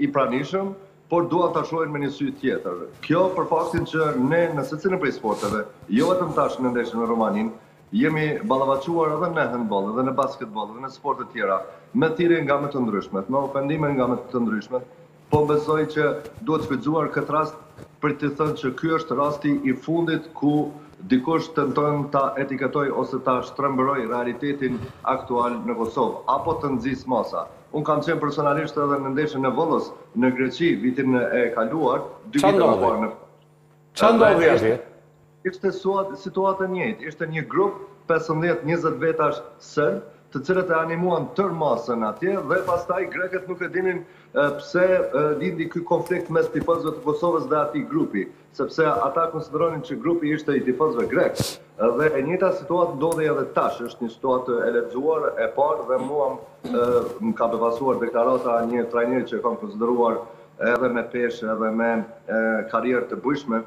i pranishëm por duan ta shohin me një sy tjetër. Kjo për faktin që ne në secilin prej sporteve, jo vetëm tash në ndeshjen me Rumaninë, jemi ballafaquar edhe në hendboll, edhe në basketboll, edhe në sporte të tjera, me thirrje nga më të ndryshmet, me ofendime nga më të ndryshmet, po besoj që duhet shfrytëzuar këtë rast për të thënë që ky është rasti i fundit ku dikush tenton ta etiketojë ose ta shtrembërojë realitetin aktual në Kosovë, apo të nxisë masa. Unë kam qenë personalisht edhe në ndeshjen e Vollosit në Greqi vitin e kaluar, dy vite më parë në fund. Çfarë ndodhi? Çfarë ndodhi atje? Ishte situatë e njëjtë, ishte një grup pesëmbëdhjetë njëzet vetash serbë, të cilët e animuan tërë masën atje dhe pastaj grekët nuk e dinin pse lindi ky konflikt mes tifozëve të Kosovës dhe atij grupi. sepse ata konsideronin që grupi ishte i tifozëve grekë dhe e njëjta situatë ndodhi edhe tash, është një situatë e lexuar, e parë dhe mua më ka befasuar deklarata e një trajneri që e kam konsideruar edhe me peshë edhe me karrierë të bujshme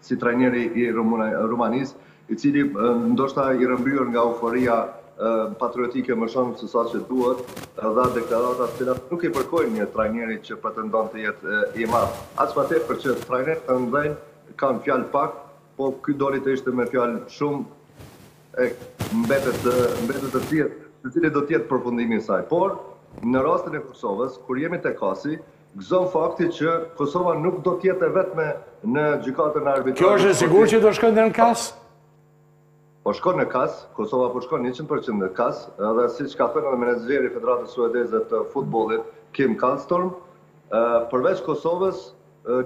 si trajneri i Rumanisë, i cili ndoshta i rrëmbyer nga euforia patriotike më shumë se sa që duhet, dha deklarata të cilat nuk i përkojnë një trajneri që pretendon të jetë i madh. Aq më tepër që trajnerë të mëdhenj kanë fjalë pak, po ky doli të ishte me fjalë shumë e mbetet mbetet të shihet se cili do të jetë përfundimi i saj. Por në rastin e Kosovës, kur jemi tek Kasi, Gëzon fakti që Kosova nuk do të jetë e vetme në Gjykatën e Arbitrazhit Sportiv. Kjo është e sigurt që do shkojë në kas? Po shkon në kas, Kosova po shkon njëqind për qind në kas, edhe siç ka thënë edhe menaxheri i Federatës Suedeze të Futbollit, Kim Kallstrom, përveç Kosovës,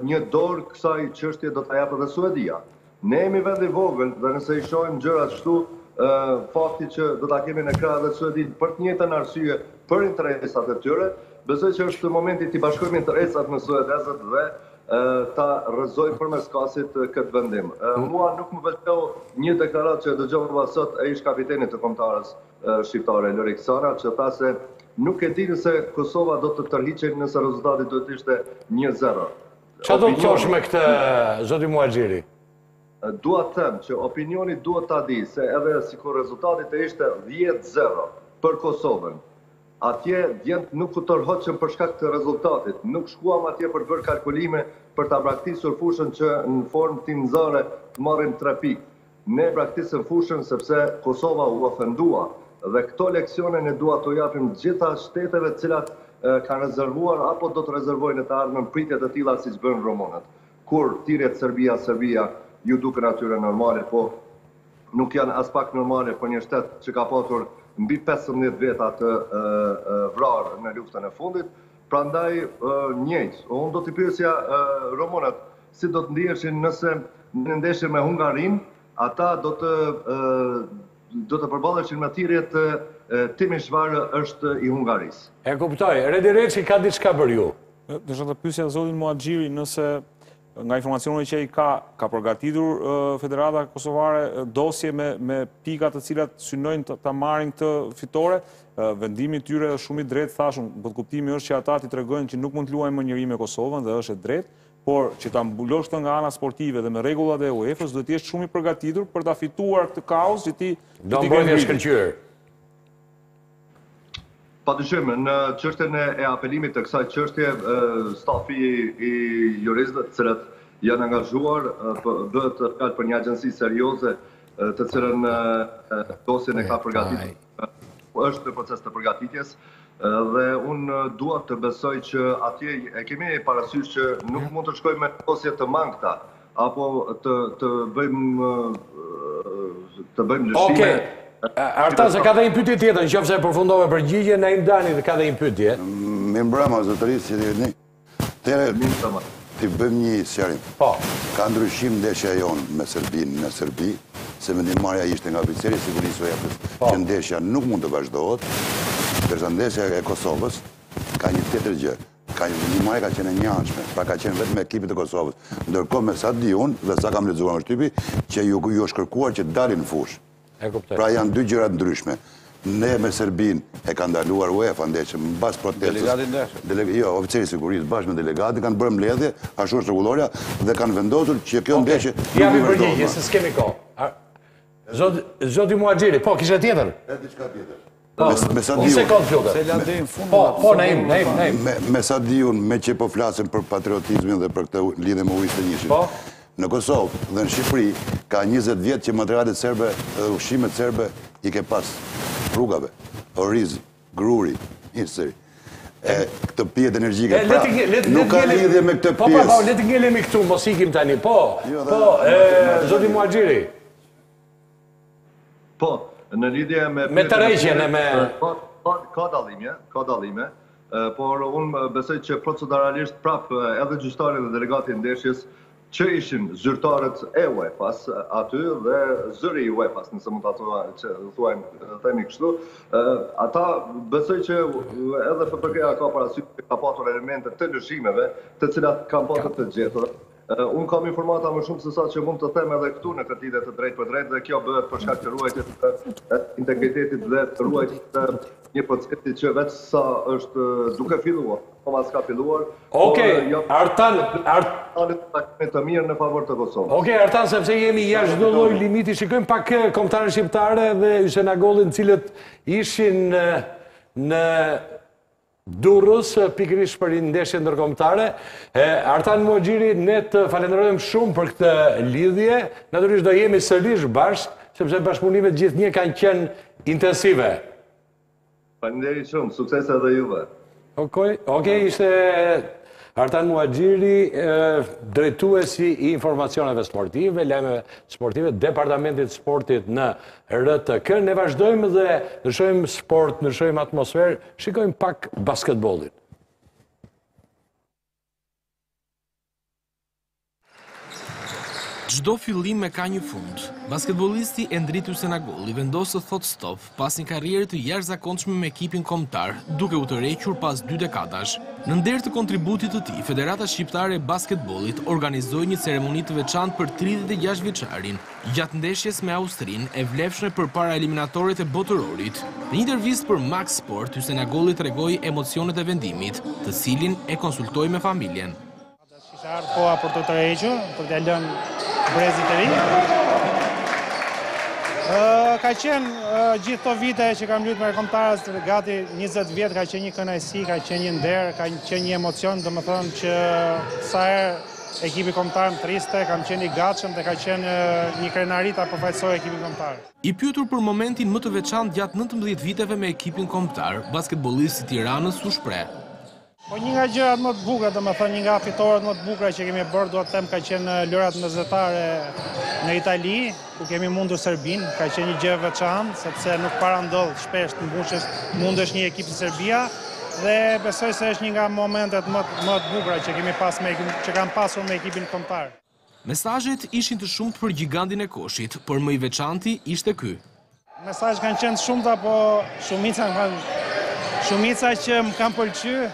një dorë kësaj çështje do ta japë edhe Suedia. Ne jemi vend i vogël dhe nëse i shohim gjërat kështu, fakti që do ta kemi në krah edhe Suedinë për të njëjtën arsye, për interesat e tyre, besoj që është momenti t'i bashkojmë interesat me suedezët dhe ta rrëzojmë përmes KAS-it këtë vendim. Mua nuk më pëlqeu një deklaratë që e dëgjova sot e ish-kapitenit të kombëtares shqiptare, Lorik Cana, që tha se nuk e di nëse Kosova do të tërhiqej nëse rezultati do të ishte një zero. Ça do të thuash me këtë, zoti Muhaxhiri? Dua të them që opinioni duhet ta di se edhe sikur rezultati të ishte dhjetë zero për Kosovën, atje djemtë nuk u tërhoqën për shkak të rezultatit, nuk shkuam atje për të bërë kalkulime për ta braktisur fushën që në formë tinëzare të marrim tre pikë. Ne e braktisëm fushën sepse Kosova u ofendua dhe këto leksione ne duam t'u japim të gjitha shteteve të cilat kanë rezervuar apo do të rezervojnë në të ardhmen pritje të tilla siç bëjnë rumunët. Kur thirret Serbia, Serbia, ju duken atyre normale, po nuk janë aspak normale për një shtet që ka patur mbi pesëmbëdhjetë veta të vrarë në luftën e fundit. Prandaj njëjtë, unë do t'i pyesja rumunët, Si do të ndiheshin nëse në një ndeshje me Hungarinë, ata do të përballeshin me thirrjet Timishoara është i Hungarisë? E kuptoj. Redi ka diçka për ju. Desha të pyesja zotin Muhaxhiri nëse nga informacionet që ai ka, ka përgatitur Federata Kosovare dosje me pika të cilat synojnë ta marrin këtë fitore? Vendimi i tyre është shumë i drejtë, thashë unë, kuptimi është që ata t'i tregojnë që nuk mund të luajnë më njeri me Kosovën dhe është e drejtë, Por, që ta mbulosh këtë nga ana sportive dhe me rregullat e UEFA-s duhet të jesh shumë i përgatitur për ta fituar këtë kauzë që ti Do mbrojtja e shkëlqyer. Padyshim, në çështjen e apelimit të kësaj çështje, stafi i juristëve të cilët janë angazhuar, bëhet fjalë për një agjenci serioze, e cila dosjen e ka përgatitur. Po është në proces të përgatitjes dhe unë dua të besoj që atje e kemi parasysh që nuk mhm. mund të shkojmë me dosje të mangëta apo të të bëjmë të bëjmë lëshime. Okej. Arta se ka dhe një pyetje tjetër, nëse e përfundove përgjigjen, Naim, Dani ka dhe një pyetje. Mirëmbrëma zotërisë, si jeni? Tere, ta bëjmë një sqarim. Po. Ka ndryshim ndeshja jonë me Serbinë në Serbi, se vendimmarrja ishte nga oficeri i sigurisë së UEFA-s, po. që ndeshja nuk mund të vazhdohet, ndërsa ndeshja e Kosovës ka një tjetër gjë. Vendimmarrja ka qenë e njëanshme, pra ka qenë vetëm e ekipit të Kosovës. Ndërkohë me sa di unë dhe sa kam lexuar në shtyp, që iu është kërkuar që të dalin në fushë. Pra janë dy gjëra të ndryshme. Ne me Serbinë e ka ndaluar UEFA, ndeshjen, mbas protestës. Delegati i ndeshjes. Jo, oficeri i sigurisë bashkë me delegatin kanë bërë mbledhje, ashtu është rregullorja dhe kanë vendosur që kjo ndeshje nuk mund të vazhdojë më. Okej. T'i japim përgjigje se s'kemi kohë. Zoti Muhaxhiri, po, kishe tjetër? Edhe diçka tjetër. Po, me sa di unë... Po, po, Naim, Naim, Naim. Me sa di unë, meqë po flasim për patriotizmin dhe për këtë lidhje më ujtë të njëshin. Po? Në Kosovë dhe në Shqipëri, ka 20 vjet që materialet serbe dhe ushqimet serbe i ke pas rrugave, oriz, gruri, njësëri. E, këto pijet energjike. E, le të nge, le të nge, nuk ka lidhje me këtë pjesë. Po, po, po, le të ngelemi këtu, mos ikim tani, po, jo, po, e, zoti Muhaxhiri. Po, në lidhje me pyetjen e të... Po, po, ka dallime, ka dallime, por unë besoj që proceduralisht prap edhe gjyqtari dhe delegati i ndeshjes që ishin zyrtarët e UEFA-s aty dhe zëri i UEFA-s, nëse mund ta thuajmë, të themi kështu, ata besoj që edhe FFK-ja ka parasysh që ka patur elemente të lëshimeve, të cilat kanë patur të gjetura. Unë kam informata më shumë se sa që mund të them edhe këtu në këtë lidhje të drejtpërdrejtë dhe kjo bëhet për shkak të ruajtjes së integritetit dhe të ruajtjes së një procesi që veç sa është duke filluar, por as s'ka filluar. Oke, Artan, Artan... Në të mirë në favor të Kosovës. Oke, Artan, sepse jemi jashtë çdo lloj limiti, shikojmë pak eh, kombëtaren shqiptare dhe Hysenagollin, të cilët ishin eh, në Durrës pikërisht për një ndeshje ndërkombëtare. Artan Muaxhiri, ne të falenderojmë shumë për këtë lidhje. Natyrisht do jemi sërish bashkë, sepse bashkëpunimet gjithnjë kanë qenë intensive. Faleminderit shumë, suksese edhe juve. Okej, okay, ishte Artan Muaxhiri, drejtuesi i informacioneve sportive, lajmeve sportive, departamentit të sportit në RTK. Ne vazhdojmë dhe ndryshojmë sport, ndryshojmë atmosferë. Shikojmë pak basketbollin. Çdo fillim e ka një fund. Basketbollisti Endrit Hysenagolli vendos të thotë stop pas një karriere të jashtëzakonshme me ekipin kombëtar, duke u tërhequr pas dy dekadash. Në nder të kontributit të tij, Federata Shqiptare e Basketbollit organizoi një ceremoni të veçantë për 36 vjeçarin, Gjatë ndeshjes me Austrinë, e vlefshme për paraeliminatoret e Botërorit, në një intervistë për Max Sport, Hysenagolli tregoi emocionet e vendimit, të cilin e konsultoi me familjen. Ka ardhur koha për t'u tërhequr, për t'ia lënë brezit të ri. Ka qenë gjithë këto vite që kam luajtur me kombëtaren, gati 20 vjet, ka qenë një kënaqësi, ka qenë një nder, ka qenë një emocion, domethënë që sa herë Ekipi kombëtar më thërriste, kam qenë i gatshëm dhe ka qenë një krenari ta përfaqësoj ekipin kombëtar. I pyetur për momentin më të veçantë gjatë nëntëmbëdhjetë viteve me ekipin kombëtar, basketbollisti i Tiranës u shpreh. Po një nga gjërat më të bukura, domethënë një nga fitoret më të bukura që kemi bërë, dua të them ka qenë lojërat mesdhetare në Itali. Ku kemi mundur Serbinë, ka qenë një gjë e veçantë, sepse nuk para ndodh shpesh të mbushësh, mundësh një ekip si Serbia dhe besoj se është një nga momentet më më të bukura që kemi pas me që kam pasur me ekipin kombëtar. Mesazhet ishin të shumtë për gjigantin e koshit, por më i veçanti ishte ky. Mesazhet kanë qenë të shumta, po shumica më kanë shumica që më kanë pëlqyer,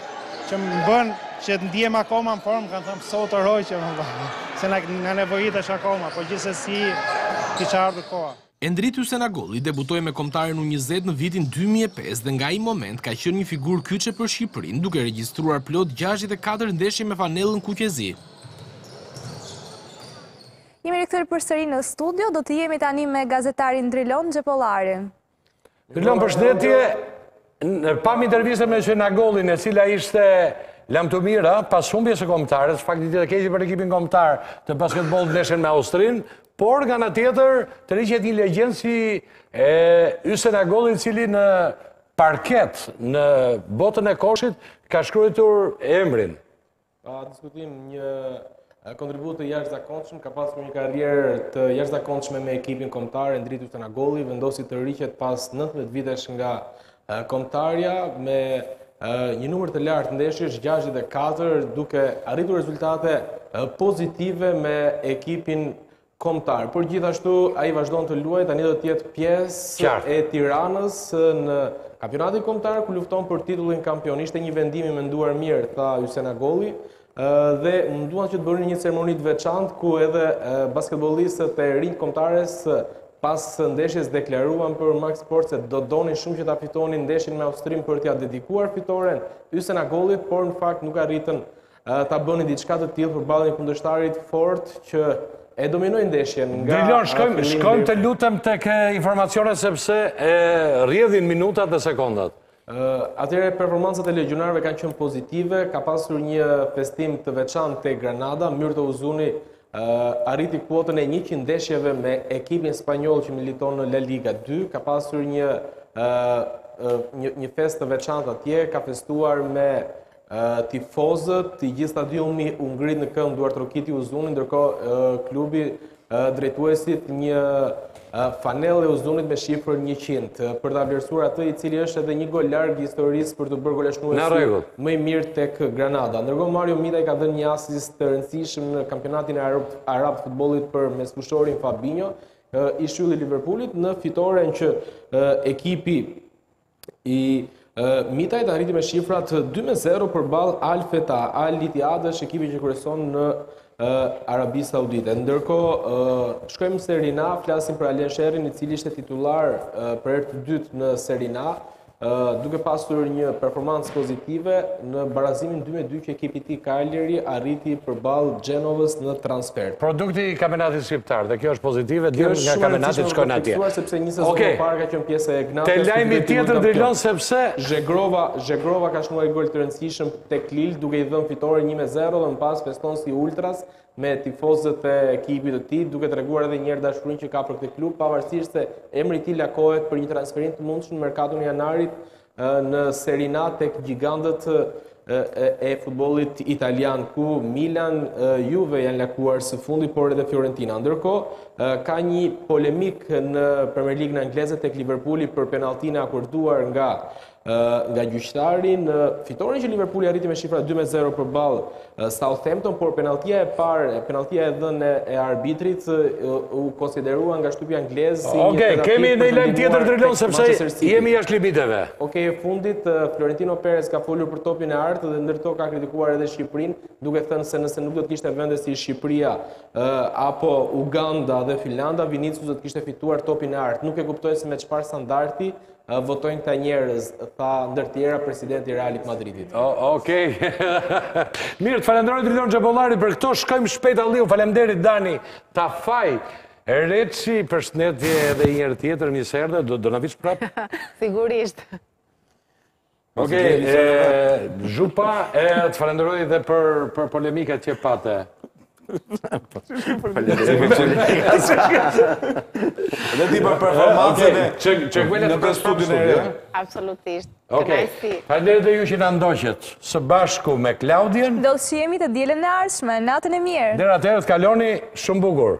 që më bën që të ndihem akoma në formë, kanë thënë sot të rroj që më bën. Se na na nevojitesh akoma, po gjithsesi kishte ardhur koha. Endrit Hysenagolli debutoi me Kombëtaren U njëzet në vitin dy mijë e pesë dhe nga ai moment ka qenë një figurë kyçe për Shqipërinë, duke regjistruar plot gjashtëdhjetë e katër ndeshje me fanellën kuqezi. Jemi rikthyer përsëri në studio, do të jemi tani me gazetarin Drilon Xhepollarin. Drilon përshëndetje. Pamë intervistën me Hysenagollin, e cila ishte lamtumira, pas humbjes së kombëtares, fakt një ditë e keqe për ekipin kombëtar të basketbollit në ndeshjen me Austrinë, por nga ana tjetër tërhiqet një legjendë si Hysenagolli i cili në parket në botën e koshit ka shkruajtur emrin. Pa diskutim një kontribut të jashtëzakonshëm, ka pasur një karrierë të jashtëzakonshme me ekipin kombëtar, Endrit Hysenagolli, vendosi të tërhiqet pas 19 vitesh nga kombëtarja, me një numër të lartë ndeshjesh, 64, duke arritur rezultate pozitive me ekipin Kombëtar. Por gjithashtu ai vazhdon të luajë, tani do të jetë pjesë e Tiranës në Kampionatin Kombëtar ku lufton për titullin kampion. Ishte një vendim i menduar mirë, tha Hysenagolli dhe u munduan që të bënin një ceremoni të veçantë ku edhe basketbollistët e rinj të kombëtares pas ndeshjes deklaruan për Max Sport se do donin shumë që ta fitonin ndeshjen me Austrinë për t'ia dedikuar fitoren Hysenagollit, por në fakt nuk arritën ta bënin diçka të tillë përballë një kundërshtari të fortë që e dominoi ndeshjen nga Drilon, shkojmë shkojmë të lutem tek informacione sepse rrjedhin minutat dhe sekondat. Atëherë performancat e legjionarëve kanë qenë pozitive, ka pasur një festim të veçantë te Granada, Myrto Uzuni arriti kuotën e 100 ndeshjeve me ekipin spanjoll që militon në La Liga 2, ka pasur një një një festë të veçantë atje, ka festuar me Tifozët, i gjithë stadiumi u ngrit në këmbë duartrokiti Uzunin, ndërkohë klubi drejtuesit një fanellë e Uzunit me shifrën 100, për ta vlerësuar atë i cili është edhe një gol larg historisë për t'u bërë golashënuesi më i mirë tek Granada. Ndërkohë Mario Mitaj ka dhënë një asist të rëndësishëm në kampionatin arab të futbollit për mesfushorin Fabinho, ish-ylli i Liverpoolit në fitoren që ekipi I Mitajt arriti me shifrat 2 me 0 përballë Al Fateh, Al Ittihad është ekipi që kryeson në Arabi Saudite. Ndërkohë, shkojmë në Serinë A, flasim për Alen Sherrin, i cili ishte titullar për herë të dytë në Serinë A, duke pasur një performancë pozitive, Në barazimin dy me dy që ekipi i tij Cagliari arriti përballë Genovës në transfertë. Produkti i kampionatit shqiptar dhe kjo është pozitive, dy nga kampionatet shkojnë atje. Kjo është shumë e rëndësishme për të fiksuar sepse një sezon më parë ka qenë pjesë e Egnatia. Te lajmi tjetër Drilon sepse Zhegrova, Zhegrova ka shënuar gol të rëndësishëm tek Lille duke i dhënë fitoren një me zero dhe më pas feston si ultras me tifozët e ekipit të tij, duke treguar edhe një herë dashurinë që ka për këtë klub, pavarësisht se emri i tij lakohet për një transferim të mundshëm në merkaton e janarit në Serie A tek gjigantët e futbollit italian ku Milan, Juve janë lakuar së fundi por edhe Fiorentina. Ndërkohë ka një polemikë në Premier League-n angleze tek Liverpooli për penalltinë e akorduar nga nga gjyqtari në fitoren që Liverpooli arriti me shifra 2-0 përballë Southampton, por penalltia e parë, penalltia e dhënë e arbitrit u konsiderua nga shtypi anglez si një terapi. Okej, kemi një lajm tjetër Drilon sepse jemi jashtë limiteve. Okej, e fundit Florentino Perez ka folur për topin e artë dhe ndër to ka kritikuar edhe Shqipërinë, duke thënë se nëse nuk do të kishte vende si Shqipëria apo Uganda dhe Finlanda, Vinicius do të kishte fituar topin e artë. Nuk e kuptoj se me çfarë standardi votojnë këta njerëz, tha ndër tjera presidenti i Realit Madridit. Okej. Mirë, të falenderoj Drilon Xhabollari për këto shkojmë shpejt Alliu. Faleminderit Dani Tafaj. Reçi, përshëndetje edhe një herë tjetër, mirë se erdhe. Do na vish prapë? Sigurisht. Ok, Zhupa, të falenderoj dhe për polemikat që pate. Falenderoj për polemikat që pate. Dhe ti për performancën e... Që e kuele të kërës të studio. Absolutisht. Ok, falenderoj dhe ju që na ndoqët, së bashku me Klaudien. Do të shihemi të dielën e ardhshme, natën e mirë. Deri atëherë kaloni shumë bukur.